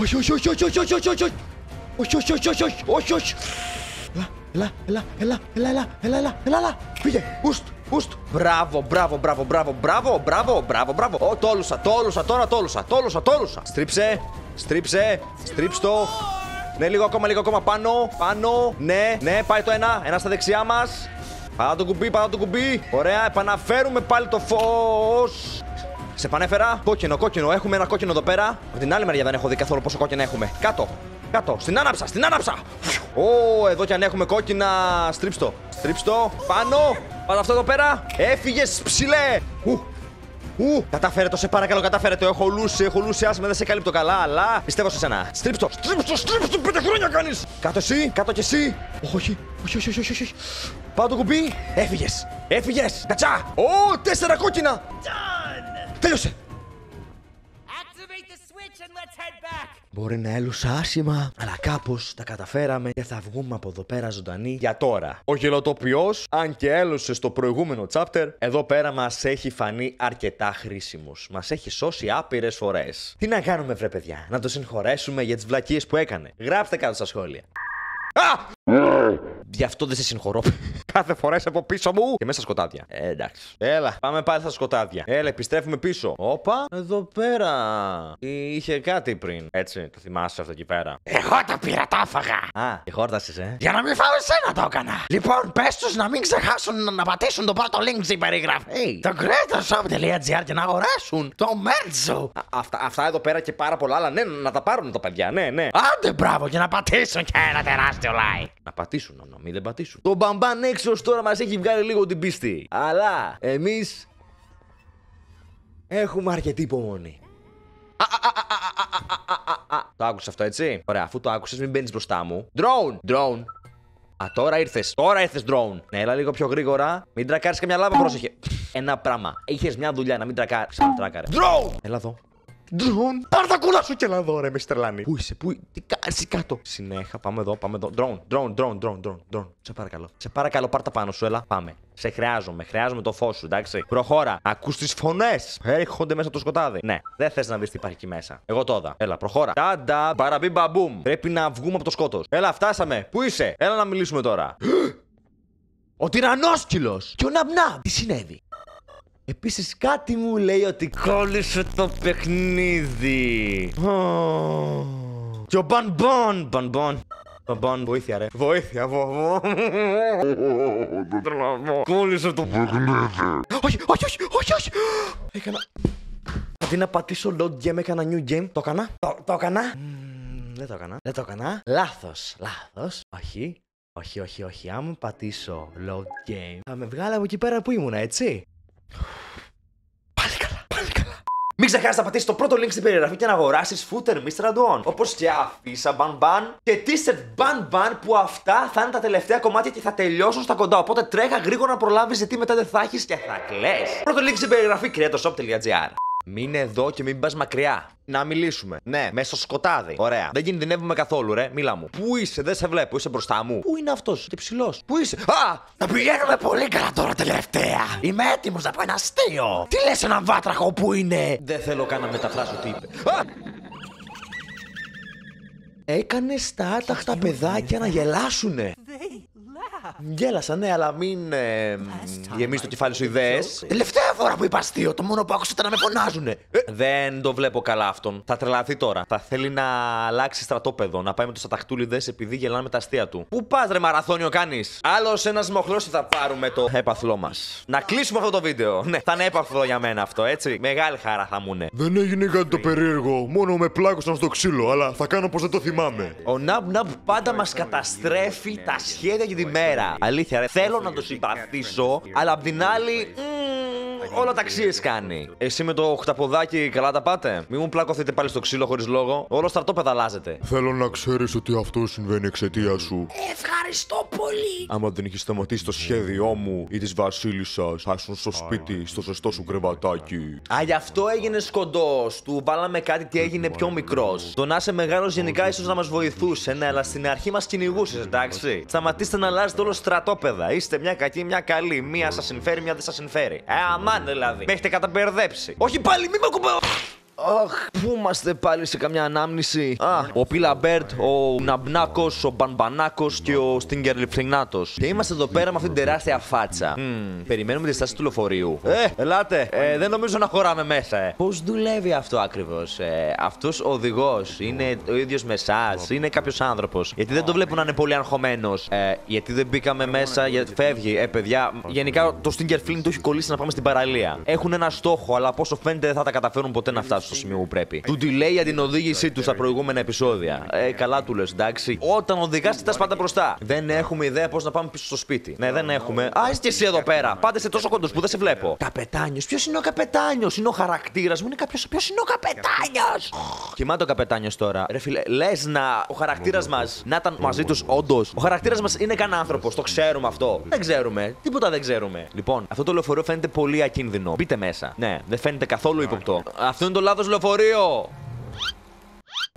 Όχι, όχι, όχι, όχι, όχι, όχι, όχι, όχι. Όχι, όχι, όχι, όχι, όχι, όχι, όχι. Έλα, έλα, έλα, έλα, έλα, έλα, έλα, έλα, έλα. Πήγε, ουστ, ουστ. Μπράβο, μπράβο, μπράβο, μπράβο, μπράβο, μπράβο, μπράβο, μπράβο. Ω, τόλουσα, τόλουσα, τώρα τόλουσα, τόλουσα, τόλουσα. Στρίψε, στρίψε, στρίψτο. Ναι, λίγο ακόμα, λίγο ακόμα πάνω, πάνω. Ναι, ναι, πάει το ένα, ένα στα δεξιά μας. Παρά το κουμπί, παρά το κουμπί. Ωραία, επαναφέρουμε πάλι το φως. Σε πανέφερα. Κόκκινο, κόκκινο. Έχουμε ένα κόκκινο εδώ πέρα. Από την άλλη μεριά δεν έχω δει καθόλου πόσο κόκκινα έχουμε. Κάτω. Κάτω. Στην άναψα, στην άναψα. Ω, εδώ κι αν έχουμε κόκκινα. Στρίψτο. Στρίψτο. Πάνω. Πάτα αυτό εδώ πέρα. Έφυγες ψηλέ. Ου. Ου, κατάφερε το, σε παρακαλώ, κατάφερε το. Έχω λούσει, έχω λούσει, άσχημα, δεν σε καλύπτω καλά, αλλά πιστεύω σε σένα. Στρίψτο, στρίψτο, στρίψτο, πέντε χρόνια κάνεις. Κάτω εσύ, κάτω κι εσύ. Όχι, όχι, όχι, όχι, όχι, όχι. Πάω το κουμπί. Έφυγες. Έφυγες. Κατσά. Ω, τέσσερα κόκκινα. Τέλειωσε. Activate the switch and let's head back. Μπορεί να έλουσα άσχημα, αλλά κάπως τα καταφέραμε και θα βγούμε από εδώ πέρα ζωντανοί για τώρα. Ο γελοτοποιός, αν και έλουσε στο προηγούμενο chapter, εδώ πέρα μας έχει φανεί αρκετά χρήσιμος. Μας έχει σώσει άπειρες φορές. Τι να κάνουμε, βρε παιδιά, να το συγχωρέσουμε για τις βλακίες που έκανε. Γράψτε κάτω στα σχόλια. Α! Γι' αυτό δεν σε συγχωρώ. *laughs* Κάθε φορά είσαι από πίσω μου και μέσα στα σκοτάδια. Ε, εντάξει. Έλα, πάμε πάλι στα σκοτάδια. Έλα, επιστρέφουμε πίσω. Όπα, εδώ πέρα. Είχε κάτι πριν. Έτσι, το θυμάσαι αυτό εκεί πέρα. Εγώ τα πήρα, τα έφαγα. Α, και χόρτασες, ε. Για να μην φάω εσένα το έκανα. Λοιπόν, πες τους να μην ξεχάσουν να πατήσουν το πρώτο link στην περιγραφή. Το greatershop.gr και να αγοράσουν το Merzo. Α, αυτά, αυτά εδώ πέρα και πάρα πολλά άλλα. Ναι, να τα πάρουν τα παιδιά. Ναι, ναι. Άντε μπράβο και να πατήσουν και ένα τεράστιο like. Να πατήσουν να μην δεν πατήσουν. Το μπαμπάν έξω τώρα μας έχει βγάλει λίγο την πίστη. Αλλά εμείς. Έχουμε αρκετή υπομονή. Το άκουσες αυτό, έτσι; Ωραία, αφού το άκουσες, μην μπαίνεις μπροστά μου. Drone! Drone! Α, τώρα ήρθες. Τώρα ήρθες, drone. Ναι, έλα λίγο πιο γρήγορα. Μην τρακάρεις καμιά λάβα, πρόσεχε. Ένα πράγμα. Είχες μια δουλειά να μην τρακάρει. Ξανατράκαρε. Drone! Έλα εδώ. Drone! Πάρ τα κούλα σου και έλα εδώ, ρε, με στρελάνει. Πού είσαι, πού τι κάνεις κάτω. Συνέχα, πάμε εδώ, πάμε εδώ. Drone, drone, drone, drone, drone, drone. Σε παρακαλώ. Σε παρακαλώ, πάρ τα πάνω σου, έλα. Πάμε. Σε χρειάζομαι, χρειάζομαι το φως σου, εντάξει. Προχώρα. Ακούς τις φωνές. Έρχονται μέσα από το σκοτάδι. Ναι, δεν θες να δει τι υπάρχει εκεί μέσα. Εγώ το είδα. Έλα, προχώρα. Τάντα, παραμπίμ μπαμπούμ. Πρέπει να βγούμε από το σκότος. Έλα, φτάσαμε. Πού είσαι, έλα να μιλήσουμε τώρα. *gasps* Ο τυρανόσκυλος! Και ο Ναμπνάμ! Τι συνέβη; Επίσης κάτι μου λέει ότι κόλλησε το παιχνίδι. Ω. Και ο Μπανμπον, Μπανμπον. Μπαμπάν, βοήθεια, ρε. Βοήθεια, βοβό. Κόλλησε το. Όχι, όχι, όχι, όχι, όχι. Έκανα. Αντί να πατήσω load game, έκανα new game. Το έκανα. Το, το έκανα. Μμμ, Δεν το έκανα. Δεν το έκανα. Λάθος. Λάθος. Όχι. Όχι, όχι, όχι. Αν πατήσω load game, θα με βγάλει από εκεί πέρα που ήμουνα, έτσι. Πάλι καλά, πάλι καλά. Μην ξεχάσεις να πατήσεις το πρώτο link στην περιγραφή και να αγοράσεις footer Mr. Adon. Όπως και αφίσα μπαν μπαν και t-shirt μπαν μπαν που αυτά θα είναι τα τελευταία κομμάτια και θα τελειώσουν στα κοντά. Οπότε τρέχα γρήγορα να προλάβεις γιατί μετά δεν θα έχεις και θα κλε. Πρώτο link στην περιγραφή creatoshop.gr. Μείνε εδώ και μην πας μακριά. Να μιλήσουμε. Ναι, μέσα στο σκοτάδι. Ωραία. Δεν κινδυνεύουμε καθόλου, ρε. Μίλα μου. Πού είσαι, δεν σε βλέπω, είσαι μπροστά μου. Πού είναι αυτός, και ψηλός. Πού είσαι; Α! Τα πηγαίνουμε πολύ καλά τώρα τελευταία. Είμαι έτοιμος να πω ένα αστείο. Τι λες έναν βάτραχο που είναι; Δεν θέλω καν να μεταφράσω τι είπε. Α! Έκανες τα άταχτα παιδάκια να γελάσουνε. Γέλασαν, ναι, αλλά μην ε, γεμίσει το κεφάλι σου ιδέες. Τελευταία φορά που είπα αστείο, το μόνο που άκουσα ήταν να με φωνάζουνε. Δεν το βλέπω καλά αυτόν. Θα τρελαθεί τώρα. Θα θέλει να αλλάξει στρατόπεδο, να πάει με τους αταχτούλιδε επειδή γελάνε με τα αστεία του. Πού πας, ρε μαραθώνιο κάνεις; Άλλος ένας μοχλός θα πάρουμε το έπαθλό μας. Να κλείσουμε αυτό το βίντεο. Ναι, θα είναι έπαθλο για μένα αυτό, έτσι. Μεγάλη χαρά θα μου είναι. Δεν έγινε κάτι το περίεργο. Μόνο με πλάκωσαν στο ξύλο, αλλά θα κάνω πω δεν το θυμάμαι. Ο Ναμπ Ναμπ πάντα μας καταστρέφει τα σχέδια για τη μέρα. Αλήθεια, ρε. Θέλω να το συμπαθήσω, αλλά απ' την άλλη. Μμμ, όλα ταξίε κάνει. Εσύ με το οχταποδάκι καλά τα πάτε; Μην μου πλάκωθείτε πάλι στο ξύλο χωρίς λόγο. Όλο στρατόπεδα αλλάζετε. Θέλω να ξέρεις ότι αυτό συμβαίνει εξαιτίας σου. Ευχαριστώ πολύ. Άμα δεν είχε σταματήσει το σχέδιό μου ή της Βασίλισσας, θα ήσουν στο σπίτι, στο ζεστό σου κρεβατάκι. Α, γι' αυτό έγινε κοντό. Του βάλαμε κάτι τι έγινε πιο μικρός. Το να είσαι μεγάλος γενικά ίσως να μας βοηθούσε, ναι, αλλά στην αρχή μας κυνηγούσες, εντάξει. Σταματήστε να αλλάζετε όλο στρατόπεδα. Είστε μια κακή, μια καλή. Μία σας συμφέρει, μια δεν σας συμφέρει. Ε, αμάν δηλαδή. Με έχετε καταμπερδέψει. Όχι πάλι, μην με κουμπάω. Αχ, πού είμαστε πάλι σε καμιά ανάμνηση; Α, ο Opila Bird, ο Ναμπνάκος, ο Μπανμπανάκος και ο Stinger Φλινάτος. Και είμαστε εδώ πέρα με αυτήν την τεράστια φάτσα. Μμμ, περιμένουμε τη στάση του λεωφορείου. Ε, ελάτε. Ε, δεν νομίζω να χωράμε μέσα, ε. Πώς δουλεύει αυτό ακριβώς. Ε, αυτός ο οδηγός είναι ο ίδιος με εσάς, είναι κάποιος άνθρωπος; Γιατί δεν το βλέπω να είναι πολύ αγχωμένος. Ε, γιατί δεν μπήκαμε μέσα, γιατί φεύγει. Ε, παιδιά, γενικά το Stinger Flynn το έχει κολλήσει να πάμε στην παραλία. Έχουν ένα στόχο, αλλά από όσο φαίνεται δεν θα τα καταφέρουν ποτέ να φτάσουν στο σημείο που πρέπει. Του τη λέει για την οδήγησή του στα προηγούμενα επεισόδια. Ε, καλά του λες, εντάξει. Όταν οδηγά, κοιτά πάντα μπροστά. Δεν έχουμε ιδέα πώς να πάμε πίσω στο σπίτι. Ναι, δεν έχουμε. Α, είσαι και εσύ εδώ πέρα. Πάτε σε τόσο κοντό που δεν σε βλέπω. Καπετάνιος. Ποιος είναι ο καπετάνιος; Είναι ο χαρακτήρας μου. Είναι κάποιος. Ποιο είναι ο καπετάνιος. Κοιμάται ο καπετάνιος τώρα. Ρε φίλε, λες να ο χαρακτήρας μας να ήταν μαζί τους όντως. Ο χαρακτήρας μας είναι καν άνθρωπος. Το ξέρουμε αυτό. Δεν ξέρουμε. Τίποτα δεν ξέρουμε. Λοιπόν, αυτό το λεωφορείο φαίνεται πολύ ακίνδυνο. Μπείτε μέσα. Ναι, δεν φαίνεται καθόλου ύποπτο. Αυτό είναι το λάθος λεωφορείο.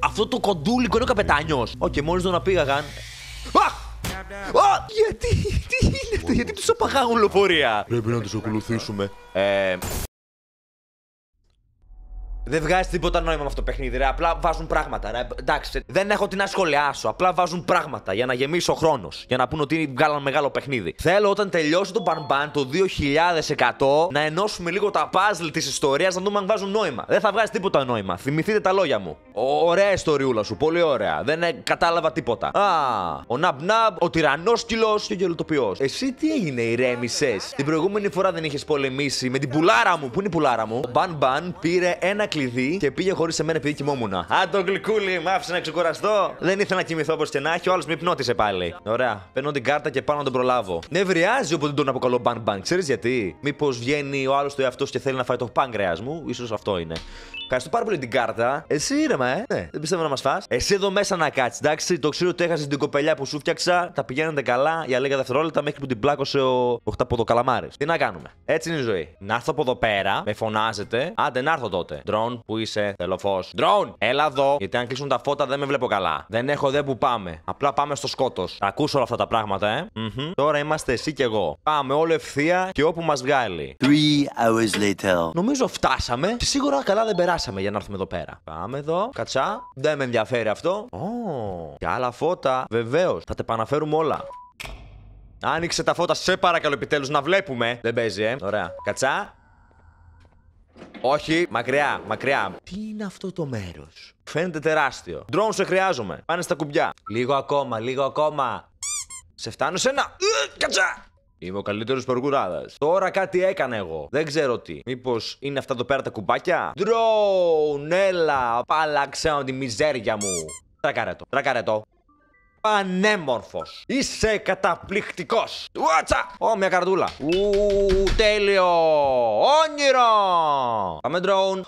Αυτό το κοντούλικο είναι ο καπετάνιος. Οκ, μόλις τον απήγαγαν. Α! Α! Γιατί, τι είναι αυτό, γιατί τους απαγάγουν λεωφορεία; Πρέπει να τους ακολουθήσουμε. Ε, δεν βγάζει τίποτα νόημα με αυτό το παιχνίδι, ρε. Απλά βάζουν πράγματα, ρε. Εντάξει, δεν έχω τι να σχολιάσω. Απλά βάζουν πράγματα για να γεμίσει ο χρόνος. Για να πούνε ότι βγάλαν μεγάλο παιχνίδι. Θέλω όταν τελειώσει το μπανμπάν το 2100 να ενώσουμε λίγο τα puzzle της ιστορίας να δούμε αν βγάζουν νόημα. Δεν θα βγάζει τίποτα νόημα. Θυμηθείτε τα λόγια μου. Ω, Ωραία ιστοριούλα σου, πολύ ωραία. Δεν ε, κατάλαβα τίποτα. Α, ο Ναμπ Ναμπ, ο τυραννόσκυλο και ο γελωτοποιός. Εσύ τι έγινε, ηρέμησες; Την προηγούμενη φορά δεν είχες πολεμήσει με την πουλάρα μου. Πού είναι η πουλάρα μου; Ο Μπαν Μπαν πήρε ένα κλειδί και πήγε χωρίς εμένα επειδή κοιμόμουν. Α, το γλυκούλι, μ' άφησε να ξεκουραστώ. Δεν ήθελα να κοιμηθώ όπως και να έχει, ο άλλος με υπνώτισε πάλι. Ωραία. Παίρνω την κάρτα και πάω να τον προλάβω. Νευριάζει όποτε τον αποκαλώ Μπαν Μπαν. Ξέρεις γιατί; Μήπως βγαίνει ο άλλος του εαυτό και θέλει να φάει το πάγκρεα μου; Ίσως αυτό είναι. Ευχαριστώ πάρα πολύ την κάρτα. Εσύ ήρεμα, ε. Ναι, δεν πιστεύω να μας φας. Εσύ εδώ μέσα να κάτσεις, εντάξει. Το ξέρω ότι έχασες την κοπελιά που σου φτιάξα. Τα πηγαίνετε καλά για λίγα δευτερόλεπτα μέχρι που την πλάκωσε ο οχταποδοκαλαμάρης. Τι να κάνουμε. Έτσι είναι η ζωή. Να έρθω από εδώ πέρα, με φωνάζετε. Άντε να έρθω τότε. Ντρόν, που είσαι, θέλω φως. Ντρόν, έλα εδώ. Γιατί αν κλείσουν τα φώτα δεν με βλέπω καλά. Δεν έχω δε που πάμε. Απλά πάμε στο σκότος. Τα ακούσω όλα αυτά τα πράγματα, ε. Μμμ. Τώρα είμαστε εσύ και εγώ. Πάμε όλο ευθεία και όπου μας βγάλει. Three hours later. Νομίζω φτάσαμε και σίγουρα καλά δεν περάσαμε για να έρθουμε εδώ πέρα. Πάμε εδώ, κατσά. Δεν με ενδιαφέρει αυτό. Ω, και άλλα φώτα. Βεβαίως, θα τα επαναφέρουμε όλα. Άνοιξε τα φώτα, σε παρακαλώ επιτέλους να βλέπουμε. Δεν παίζει, ε. Ωραία. Κατσά. Όχι, μακριά, μακριά. Τι είναι αυτό το μέρος; Φαίνεται τεράστιο. Drone σε χρειάζομαι. Πάνε στα κουμπιά. Λίγο ακόμα, λίγο ακόμα. Σε φτάνω σε ένα. Ε, Κατσά! Είμαι ο καλύτερος περκουράδα. Τώρα κάτι έκανα εγώ. Δεν ξέρω τι. Μήπως είναι αυτά εδώ πέρα τα κουμπάκια; Drone, έλα, πάλαξε τη μιζέρια μου. Τρακάρε το, τρακάρε το. Πανέμορφος. Είσαι καταπληκτικός. Ουάτσα. Ω, μια καρτούλα. Ου, τέλειο. Όνειρο. Πάμε drone.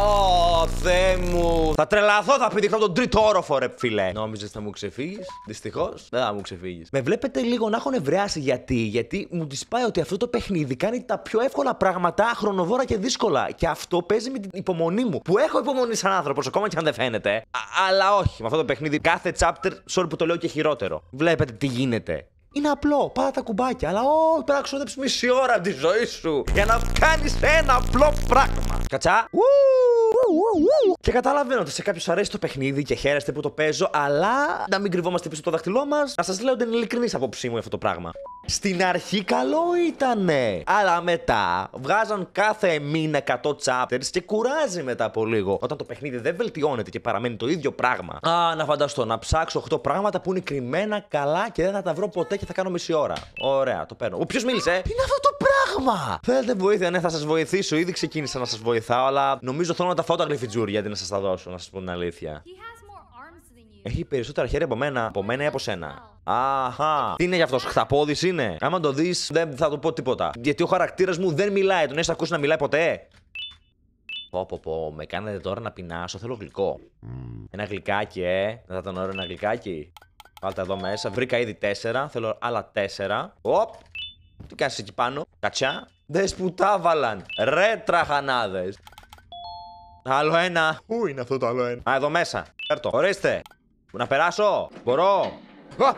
Ω, Θεέ μου. Θα τρελαθώ, θα πηδηχτώ τον τρίτο όροφο, ρε φίλε. Νόμιζες θα μου ξεφύγεις; Δυστυχώς δεν θα μου ξεφύγεις. Με βλέπετε λίγο να έχω νευριάσει γιατί. Γιατί μου της πάει ότι αυτό το παιχνίδι κάνει τα πιο εύκολα πράγματα χρονοβόρα και δύσκολα. Και αυτό παίζει με την υπομονή μου. Που έχω υπομονή σαν άνθρωπος, ακόμα και αν δεν φαίνεται. Α, αλλά όχι, με αυτό το παιχνίδι κάθε chapter, sorry που το λέω και χειρότερο. Βλέπετε τι γίνεται. Είναι απλό, πάρα τα κουμπάκια. Αλλά όχι, πρέπει να ξοδέψεις μισή ώρα από τη ζωή σου για να κάνεις ένα απλό πράγμα. Κατσά. Ου, ου, ου, ου. Και καταλαβαίνω ότι σε κάποιους αρέσει το παιχνίδι και χαίρεστε που το παίζω, αλλά να μην κρυβόμαστε πίσω από το δάχτυλό μας. Να σας λέω ότι είναι ειλικρινής απόψη μου αυτό το πράγμα. Στην αρχή καλό ήτανε. Αλλά μετά βγάζαν κάθε μήνα 100 chapters και κουράζει μετά από λίγο. Όταν το παιχνίδι δεν βελτιώνεται και παραμένει το ίδιο πράγμα. Α, να φανταστώ, να ψάξω 8 πράγματα που είναι κρυμμένα καλά και δεν θα τα βρω ποτέ και θα κάνω μισή ώρα. Ωραία, το παίρνω. Ο ποιος μίλησε, Τι είναι αυτό το πράγμα! Θέλετε βοήθεια, ναι, θα σας βοηθήσω. Ήδη ξεκίνησα να σας βοηθάω, αλλά νομίζω θέλω να τα φάω τα γλυφιτζούρια γιατί να σας τα δώσω, να σας πω την αλήθεια. He has more arms than you. Έχει περισσότερα χέρια από μένα, από μένα ή από σένα. Αχα. Τι είναι για αυτός, χταπόδη είναι; Άμα το δεις, δεν θα του πω τίποτα. Γιατί ο χαρακτήρας μου δεν μιλάει. Τον έχεις ακούσει να μιλάει ποτέ; Πω, πω, πω, με κάνετε τώρα να πεινάσω. Θέλω γλυκό. Ένα γλυκάκι, ε. Δεν θα ήταν ωραίο ένα γλυκάκι. Βάλτε εδώ μέσα. Βρήκα ήδη τέσσερα. Θέλω άλλα τέσσερα. Οπ. Τι κάνεις εκεί πάνω; Κατσιά. Δες που τα βάλαν. Ρε τραχανάδες. Άλλο ένα. Πού είναι αυτό το άλλο ένα; Α, εδώ μέσα. Έρτο. Ορίστε. Να περάσω; Μπορώ. Α!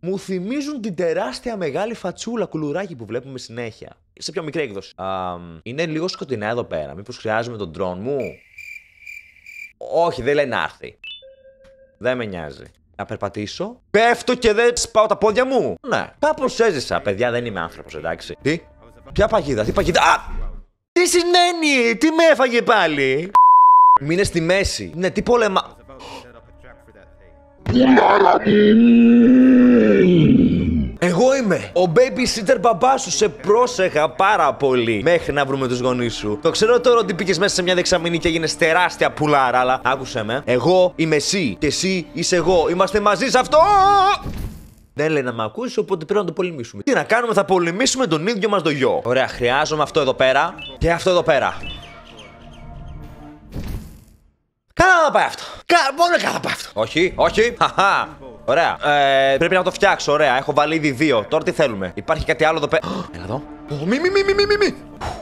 Μου θυμίζουν την τεράστια μεγάλη φατσούλα κουλουράκι που βλέπουμε συνέχεια. Σε πιο μικρή έκδοση. Α, είναι λίγο σκοτεινά εδώ πέρα. Μήπως χρειάζομαι τον drone μου; Όχι, δεν λέει να έρθει. Δεν με νοιάζει. Να περπατήσω. Πέφτω και δεν σπάω τα πόδια μου. Ναι. Κάπως έζησα. Παιδιά, δεν είμαι άνθρωπος, εντάξει. Τι; Ποια παγίδα, τι παγίδα. Α! Τι συνένει, τι με έφαγε πάλι; Μείνε στη μέση. Ναι, τι πόλεμα. Εγώ είμαι ο babysitter μπαμπάς σου. Σε πρόσεχα πάρα πολύ μέχρι να βρούμε τους γονείς σου. Το ξέρω τώρα ότι πήγες μέσα σε μια δεξαμενή και έγινε τεράστια πουλάρα, αλλά άκουσε με. Εγώ είμαι εσύ και εσύ είσαι εγώ. Είμαστε μαζί σε αυτό. Δεν λέει να με ακούσεις, οπότε πρέπει να το πολεμήσουμε. Τι να κάνουμε, θα πολεμήσουμε τον ίδιο μας το γιο. Ωραία, χρειάζομαι αυτό εδώ πέρα και αυτό εδώ πέρα. Καλά να πάει αυτό. Κα... Μόνο καλά να πάει αυτό. Όχι, όχι. Χαχά. Ωραία. Ε, πρέπει να το φτιάξω. Ωραία. Έχω βάλει ήδη δύο. Τώρα τι θέλουμε. Υπάρχει κάτι άλλο εδώ πέρα. Έλα εδώ. Ω, Μη, μη, μη, μη, μη, μη, μη.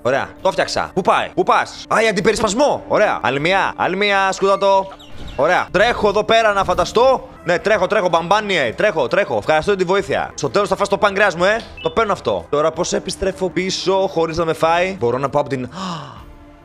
Ωραία. Το φτιάξα. Πού πάει; Πού πας; Α, για αντιπερισπασμό. Ωραία. Άλλη μια. Άλλη μια. Σκούτατο. Ωραία. Τρέχω εδώ πέρα να φανταστώ. Ναι, τρέχω, τρέχω, μπαμπάνιε. Τρέχω, τρέχω. Ευχαριστώ για τη βοήθεια. Στο τέλος θα φας το παγκρέα μου, ε. Το παίρνω αυτό. Τώρα πώς επιστρέφω πίσω χωρίς να με φάει. Μπορώ να πάω από την.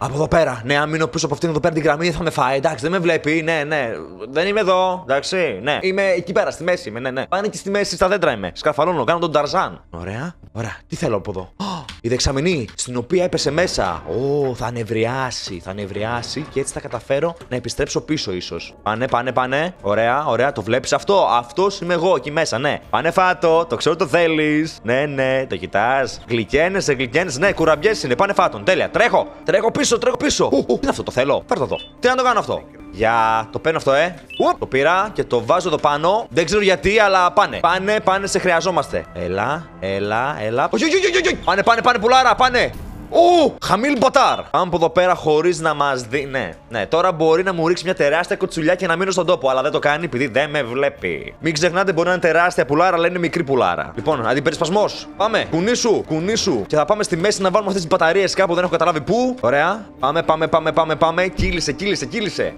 Από εδώ πέρα. Ναι, αν μείνω πίσω από αυτήν εδώ πέρα την γραμμή θα με φάει. Εντάξει, δεν με βλέπει. Ναι, ναι. Δεν είμαι εδώ. Εντάξει, ναι. Είμαι εκεί πέρα, στη μέση. Είμαι, ναι, ναι. Πάνε και στη μέση, στα δέντρα είμαι. Σκαρφαλώνω, κάνω τον Ταρζάν. Ωραία. Ωραία. Τι θέλω από εδώ. Ω, Η δεξαμενή στην οποία έπεσε μέσα. Ω, θα νευριάσει. Θα νευριάσει και έτσι θα καταφέρω να επιστρέψω πίσω, ίσως. Πάνε, πάνε, πάνε. Ωραία, ωραία. Το βλέπεις αυτό; Αυτός είμαι εγώ εκεί μέσα, ναι. Πάνε φάτο. Το ξέρω το θέλεις. Ναι, ναι. Το κοιτάς. Γλυκένεσαι, γλυκένεσαι. Ναι, κουραμπιές είναι. Πάνε φάτον. Τέλεια. Τρέχω. Τρέχω πίσω, τρέχω πίσω. Ου, ου, τι είναι αυτό, το θέλω; Φέρ' το εδώ. Τι να το κάνω αυτό; Για το παίρνω αυτό, ε. Ουπ, το πήρα και το βάζω εδώ πάνω. Δεν ξέρω γιατί, αλλά πάνε. Πάνε, πάνε, σε χρειαζόμαστε. Έλα, έλα, έλα. Όχι, όχι, όχι, όχι. Πάνε, πάνε, πάνε, πουλάρα, πάνε. Ου, χαμήλ μποτάρ. Πάμε από εδώ πέρα χωρίς να μας δει. Ναι, ναι, τώρα μπορεί να μου ρίξει μια τεράστια κοτσουλιά και να μείνω στον τόπο. Αλλά δεν το κάνει επειδή δεν με βλέπει. Μην ξεχνάτε, μπορεί να είναι τεράστια πουλάρα, αλλά είναι μικρή πουλάρα. Λοιπόν, αντιπερισπασμός. Πάμε. Κουνήσου, κουνήσου. Και θα πάμε στη μέση να βάλουμε αυτές τις μπαταρίες κάπου, δεν έχω καταλάβει πού. Ωραία. Πάμε, πάμε, πάμε, πάμε, πάμε. Κύλησε, κύλησε, κύλησε.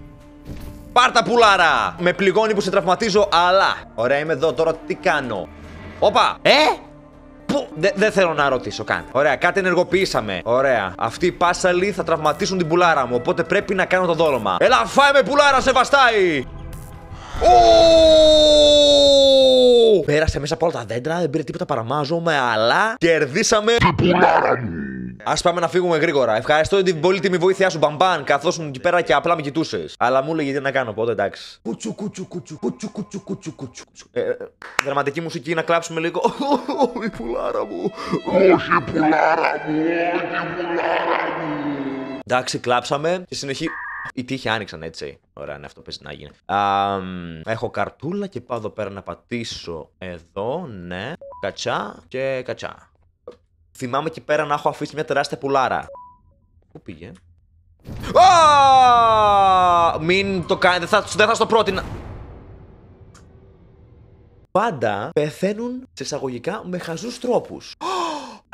Πάρτα πουλάρα! Με πληγώνει που σε τραυματίζω, αλλά. Ωραία, είμαι εδώ τώρα, τι κάνω; Όπα! Ε! Πού! Δε- Δεν θέλω να ρωτήσω καν. Ωραία, κάτι ενεργοποιήσαμε. Ωραία. Αυτοί οι πάσαλοι θα τραυματίσουν την πουλάρα μου, οπότε πρέπει να κάνω το δόλωμα. Έλα, φάει με πουλάρα, σε βαστάει! Ου! Πέρασε μέσα από όλα τα δέντρα, δεν πήρε τίποτα παραμάζομαι, αλλά κερδίσαμε. Πουλάρα μου. Α πάμε να φύγουμε γρήγορα. Ευχαριστώ την πολύτιμη βοήθειά σου, μπαμπάν, καθώς ήμουν εκεί πέρα και απλά με κοιτούσες. Αλλά μου έλεγε τι να κάνω, οπότε εντάξει. Κουτσου, κουτσου, κουτσου, κουτσου, κουτσου, κουτσου, κουτσου. Ε, ε, δραματική μουσική να κλάψουμε λίγο. Η πουλάρα μου. Όχι πουλάρα μου, όχι πουλάρα μου. Εντάξει, κλάψαμε και συνεχί. Οι τύχοι άνοιξαν έτσι. Ωραία, ναι, αυτό παίζει να γίνει. Α, μ, έχω καρτούλα και πάω εδώ πέρα να πατήσω εδώ, ναι. Κατσά και κατσά. Θυμάμαι εκεί πέρα να έχω αφήσει μια τεράστια πουλάρα. Πού πήγε; Α! Μην το κάνετε, δεν θα, δεν θα στο πρότεινα. Πάντα πεθαίνουν σε εισαγωγικά με χαζούς τρόπους.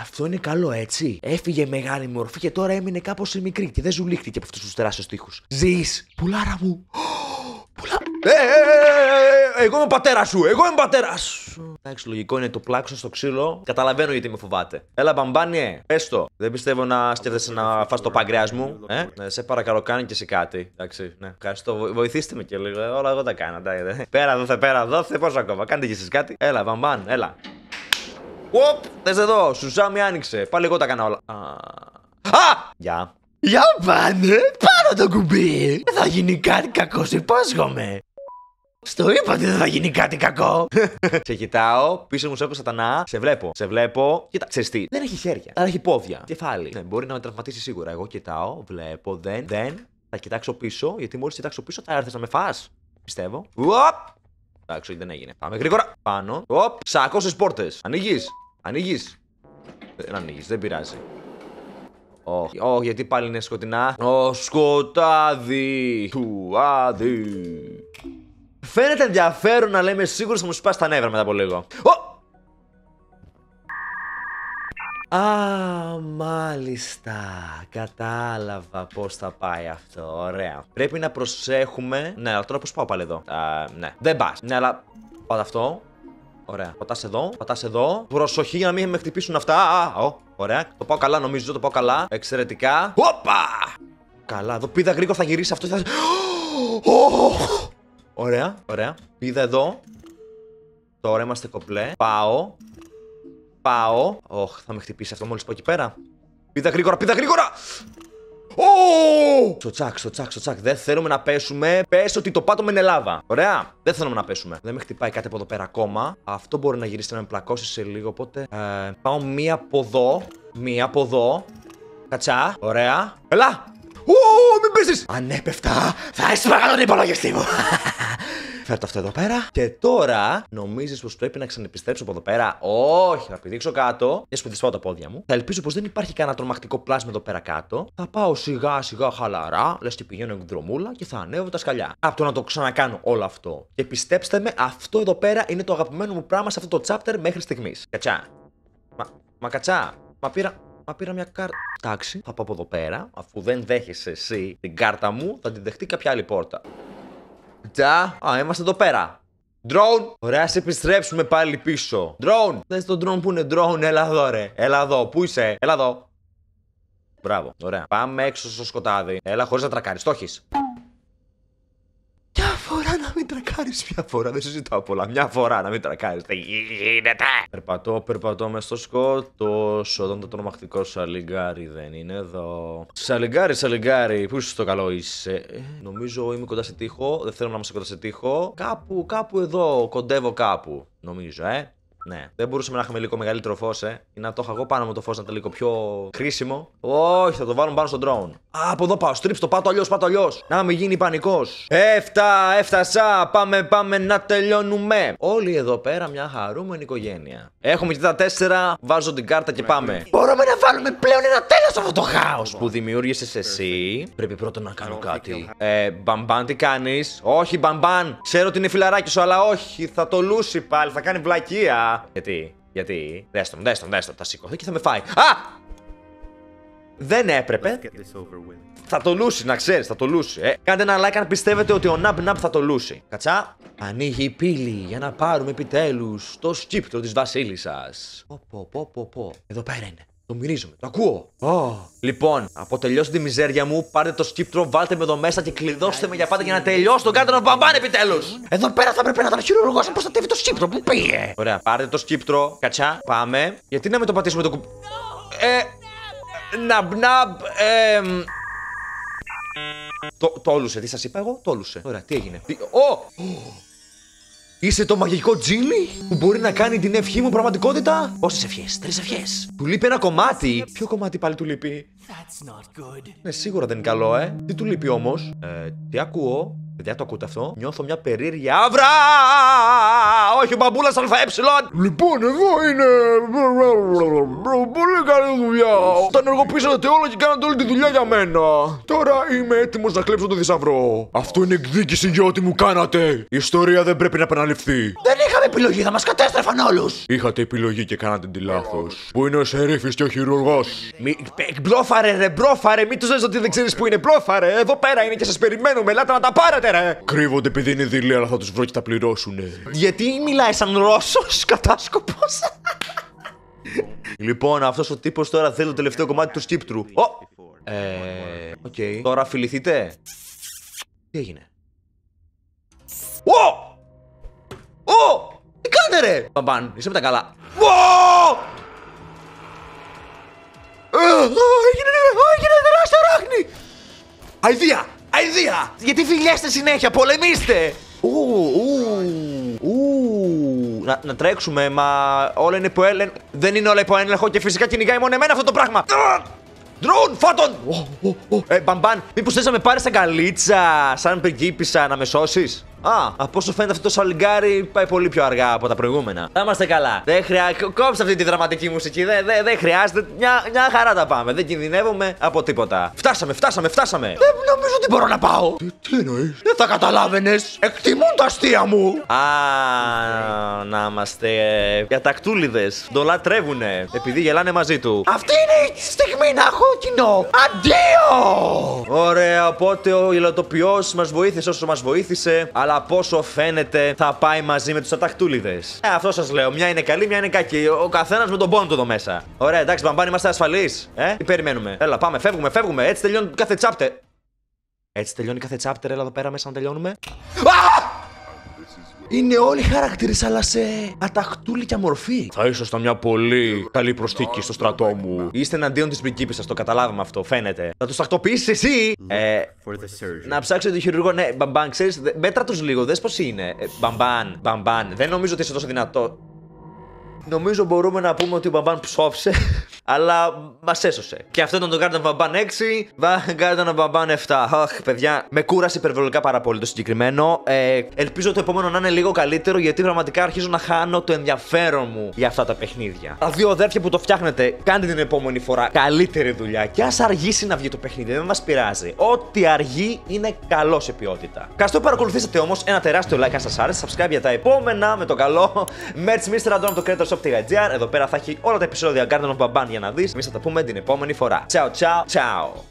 Αυτό είναι καλό, έτσι. Έφυγε μεγάλη μορφή και τώρα έμεινε κάπως μικρή και δεν ζουλήχτηκε από αυτούς τους τεράστιους τοίχους. Ζεις! Πουλάρα μου! *gasps* Πουλά... Ε, ε, ε, ε, εγώ είμαι ο πατέρας σου! Εγώ είμαι ο πατέρας σου! Εντάξει, λογικό είναι το πλάκωσα στο ξύλο. Καταλαβαίνω γιατί με φοβάται. Έλα, μπαμπάνιε, πες το. Δεν πιστεύω να σκέφτεσαι να φας το παγκρέας μου. Ε, ναι, σε παρακαλώ, κάνει και εσύ κάτι. Εντάξει, ναι, ευχαριστώ. Βο- Βοηθήστε με και λίγο. Ε, Όλα εγώ τα κάνω. εντάξει. Πέρα εδώ, πέρα εδώ, θε πώ ακόμα. Κάντε και εσείς κάτι. Έλα, μπαμπάν, έλα. Οπ, θες εδώ, Σουσάμι άνοιξε. Πάλι εγώ τα έκανα όλα. Α! Α! Γεια. Για πάνε, πάνω το κουμπί. Δεν θα γίνει κάτι κακό, σε υπόσχομαι. Στο είπα ότι δεν θα γίνει κάτι κακό. *laughs* σε κοιτάω, πίσω μου σε έχω σατανά, σε βλέπω. Σε βλέπω. Κοίτα, ξέρεις τι, δεν έχει χέρια, αλλά έχει πόδια. Κεφάλι. Ναι, μπορεί να με τραυματίσει σίγουρα. Εγώ κοιτάω, βλέπω, δεν, δεν. Θα κοιτάξω πίσω, γιατί μόλις κοιτάξω πίσω θα έρθεις να με φας. Πιστεύω. Οπ! Εντάξει, δεν έγινε. Πάμε γρήγορα. Πάνω. Οπ! Σακώ στις πόρτες. Ανοίγεις. Ανοίγεις; Δεν ανοίγεις, δεν πειράζει. Όχι, όχι, γιατί πάλι είναι σκοτεινά. Ο σκοτάδι του άδει. Φαίνεται ενδιαφέρον, αλλά είμαι σίγουρος θα μου σπάσει τα νεύρα μετά από λίγο. Ω! Α, μάλιστα. Κατάλαβα πώς θα πάει αυτό. Ωραία. Πρέπει να προσέχουμε. Ναι, αλλά τώρα πώς πάω πάλι εδώ. Α, ναι. Δεν πας. Ναι, αλλά. Πάτα αυτό. Ωραία. Πατάς εδώ, πατάς εδώ. Προσοχή για να μην με χτυπήσουν αυτά. Α, ο, ωραία. Το πάω καλά, νομίζω. Το πάω καλά. Εξαιρετικά. Όπα! Καλά, εδώ πήδα γρήγορα θα γυρίσει αυτό. και Θα... Ω! Ωραία, ωραία. Πήδα εδώ. Τώρα είμαστε κομπλέ. Πάω. Πάω. Όχ, θα με χτυπήσει αυτό μόλις πάω εκεί πέρα. Πήδα γρήγορα, πήδα γρήγορα! Ω! Στο τσακ, στο τσακ, στο τσακ. Δεν θέλουμε να πέσουμε. Πες ότι το πάτωμα είναι λάβα. Ωραία. Δεν θέλουμε να πέσουμε. Δεν με χτυπάει κάτι από εδώ πέρα ακόμα. Αυτό μπορεί να γυρίσει να με πλακώσει σε λίγο. Οπότε ε, πάω μία από εδώ. Μία από εδώ. Κατσά. Ωραία. Ελά! Ω, μην πέσεις! Αν έπεφτα, θα έσπαγα τον υπολογιστή μου. *laughs* Φέρ' το αυτό εδώ πέρα. Και τώρα νομίζεις πως πρέπει να ξανεπιστρέψω από εδώ πέρα; Όχι, θα πηδήξω κάτω. Για σπουδιστώ τα πόδια μου. Θα ελπίζω πως δεν υπάρχει κανένα τρομακτικό πλάσμα εδώ πέρα κάτω. Θα πάω σιγά σιγά χαλαρά, λες και πηγαίνω εκδρομούλα και θα ανέβω τα σκαλιά. Από το να το ξανακάνω όλο αυτό. Και πιστέψτε με, αυτό εδώ πέρα είναι το αγαπημένο μου πράγμα σε αυτό το chapter μέχρι στιγμής. Κατσά. Μα, μα κατσά. Μα πήρα, Μα πήρα μια κάρτα. Εντάξει, θα πάω από εδώ πέρα. Αφού δεν δέχεσαι εσύ την κάρτα μου, θα την δεχτεί κάποια άλλη πόρτα. Τσα, α, είμαστε εδώ πέρα. Drone! Ωραία, σε επιστρέψουμε πάλι πίσω. Drone! Δες τον drone που είναι drone, έλα εδώ ρε. Έλα εδώ, πού είσαι, έλα εδώ. Μπράβο, ωραία. Πάμε έξω στο σκοτάδι. Έλα, χωρίς να τρακάρεις, το έχεις. Μια φορά να μην τρακάρεις, μια φορά. Δεν συζητάω πολλά. Μια φορά να μην τρακάρεις. Δεν γίνεται. Περπατώ, περπατώ μες στο σκότο. Όταν το τρομακτικό σαλιγκάρι δεν είναι εδώ. Σαλιγκάρι, σαλιγκάρι, πού είσαι το καλό είσαι; Ε, νομίζω είμαι κοντά σε τείχο. Δεν θέλω να είμαστε κοντά σε τείχο. Κάπου, κάπου εδώ. Κοντεύω κάπου. Νομίζω, ε. Ναι. Δεν μπορούσαμε να έχουμε λίγο μεγαλύτερο φως, ε. Ή να το είχα εγώ πάνω μου το φως να ήταν λίγο πιο χρήσιμο. Όχι, θα το βάλουμε πάνω στον drone. Α, από εδώ πάω. Στρίψ το, πάτω αλλιώς, πάτω αλλιώς. Να μην γίνει πανικός. Έφτα, έφτασα. Πάμε, πάμε να τελειώνουμε. Όλοι εδώ πέρα μια χαρούμενη οικογένεια. Έχουμε και τα τέσσερα. Βάζω την κάρτα και πάμε. Μπορούμε να βάλουμε πλέον ένα τέλος σε αυτό το χάος. Που δημιούργησες εσύ. Πρέπει πρώτα να κάνω κάτι. Ε, μπαμπάν, τι κάνεις; Όχι, μπαμπάν. Ξέρω ότι είναι φιλαράκι σου, αλλά όχι. Θα το λούσει πάλι. Θα κάνει βλακεία. Γιατί, γιατί. Δέστον, δέστον, δέστον. Θα σηκωθεί και θα με φάει. Α! Δεν έπρεπε. Θα το λούσει, να ξέρεις, θα το λούσει. Ε, κάντε ένα like αν πιστεύετε ότι ο Ναμπ Ναμπ θα το λούσει. Κατσά. Ανοίγει η πύλη για να πάρουμε επιτέλους το σκήπτρο της Βασίλισσας. Πω, πω, πω, πω, πω. Εδώ πέρα είναι. Το μυρίζομαι, το ακούω. Oh. Λοιπόν, από τελειώσει τη μιζέρια μου, πάρτε το σκήπτρο, βάλτε με εδώ μέσα και κλειδώστε με για πάντα για να τελειώσει το Garten of Banban επιτέλους. Εδώ πέρα θα πρέπει να ήταν χειρουργός να προστατεύει το σκήπτρο που πήγε. Ωραία, πάρτε το σκήπτρο, κατσά, πάμε. Γιατί να με το πατήσουμε το κουμπί. Ε, Ναμπναμπ. εμ, Το, τόλουσε, τι σας είπα εγώ, τόλουσε. Ωραία, τι έγινε. Τι, Ω! Είσαι το μαγικό τζίνι που μπορεί να κάνει την ευχή μου πραγματικότητα; Πόσες ευχές, τρεις ευχές. Του λείπει ένα κομμάτι. Ποιο κομμάτι πάλι του λείπει; That's not good. Ναι, σίγουρα δεν είναι καλό, ε. Τι του λείπει όμως; Ε, τι ακούω; Παιδιά, το ακούτε αυτό; Νιώθω μια περίεργη άβρα. Όχι, ο μπαμπούλα ΑΕ. Λοιπόν, εδώ είναι. Πολύ καλή δουλειά. Τα ενεργοποίησατε όλα και κάνατε όλη τη δουλειά για μένα. Τώρα είμαι έτοιμος να κλέψω το θησαυρό. Αυτό είναι εκδίκηση για ό,τι μου κάνατε. Η ιστορία δεν πρέπει να επαναληφθεί. Δεν είχαμε επιλογή, θα μας κατέστρεφαν όλους. Είχατε επιλογή και κάνατε τη λάθος. Που είναι ο σερίφης και ο χειρουργός. Μη... πε- Μπλόφαρε, ρε, μπρόφαρε. Μην τους λες ότι δεν ξέρεις που είναι. Μπλόφαρε. Εδώ πέρα είναι και σας περιμένουμε. Ελάτε να τα πάρετε, ρε. Κρύβονται επειδή είναι δειλή, αλλά θα τους βρω και τα πληρώσουνε. Γιατί μιλάει σαν Ρώσος κατάσκοπος; λοιπόν, αυτός ο τύπος τώρα θέλει το τελευταίο κομμάτι του σκήπτρου. Ω! Ε. Οκ. Τώρα φιληθείτε. Τι έγινε; Ω! Ω! Τι κάνετε ρε! Μπαμπάν, είσαι με τα καλά. Ω! Ε, α, Έγινε, α, έγινε τεράστιο αράχνη! Αηδία! Αηδία! Γιατί φιλιέστε συνέχεια, πολεμήστε! Ου, ου, ου. Να, να τρέξουμε, μα όλα είναι υπό έλεγχο. Δεν είναι όλα υπό έλεγχο και φυσικά κυνηγάει μόνο εμένα αυτό το πράγμα. Ντρούν, φώτον! Ω, ω, ω. Ε, μπαμπάν, μήπως θες να με πάρεις σαν καλίτσα, σαν πριγκίπισσα, να με σώσεις; Α, από όσο φαίνεται αυτό το σαλιγκάρι πάει πολύ πιο αργά από τα προηγούμενα. Θα είμαστε καλά. Δεν χρειάζεται. Κόψτε αυτή τη δραματική μουσική. Δεν δεν- δεν χρειάζεται. Μια, μια χαρά τα πάμε. Δεν κινδυνεύουμε από τίποτα. Φτάσαμε, φτάσαμε, φτάσαμε. Δεν νομίζω ότι μπορώ να πάω. Τι εννοείς; Δεν θα καταλάβαινες. Εκτιμούν τα αστεία μου. Α, να είμαστε ε, διατακτούλιδες. Το λατρεύουνε. Επειδή γελάνε μαζί του. Αυτή είναι η στιγμή να έχω κοινό. Αντίο! Ωραία, οπότε ο υλοτοποιός μας βοήθησε όσο μας βοήθησε. Αλλά από όσο φαίνεται θα πάει μαζί με τους ατακτούλιδες. Ε, αυτό σας λέω. Μια είναι καλή, μια είναι κακή. Ο καθένας με τον πόνο του εδώ μέσα. Ωραία, εντάξει, μπαμπάν, είμαστε ασφαλείς. Ε, τι περιμένουμε. Έλα, πάμε, φεύγουμε, φεύγουμε. Έτσι τελειώνει κάθε chapter. Έτσι τελειώνει κάθε chapter, έλα εδώ πέρα μέσα να τελειώνουμε. Είναι όλοι οι χαρακτήρες, αλλά σε αταχτούλικια μορφή. Θα ήσασταν μια πολύ καλή προσθήκη στο στρατό μου. Είστε εναντίον της πριγκίπισσα, το καταλάβαμε αυτό, φαίνεται. Θα τους τακτοποιήσεις εσύ! Ε, να ψάξω τον χειρουργό. Ναι, μπαμπάν, ξέρεις, μέτρα τους λίγο, δες πώς είναι. Ε, μπαμπάν, μπαμπάν, δεν νομίζω ότι είσαι τόσο δυνατό. Νομίζω μπορούμε να πούμε ότι ο μπαμπάν ψόφησε, αλλά μας έσωσε. Και αυτό ήταν το Garten of Banban 6, Garten of Banban 7. Αχ, παιδιά, με κούρασε υπερβολικά πάρα πολύ το συγκεκριμένο. Ε, ελπίζω το επόμενο να είναι λίγο καλύτερο, γιατί πραγματικά αρχίζω να χάνω το ενδιαφέρον μου για αυτά τα παιχνίδια. Τα δύο αδέρφια που το φτιάχνετε, κάντε την επόμενη φορά καλύτερη δουλειά. Και ας αργήσει να βγει το παιχνίδι, δεν μας πειράζει. Ό,τι αργεί είναι καλό σε ποιότητα. Ευχαριστώ που παρακολουθήσατε όμως. Ένα τεράστιο like αν σας άρεσε. Subscribe για τα επόμενα με το καλό. *laughs* Merch Mr. Αντών από το creatorshop.gr. Εδώ πέρα θα έχει όλα τα επεισόδια Garden of Baban για να δεις. Εμείς θα τα πούμε την επόμενη φορά. Ciao, ciao, ciao.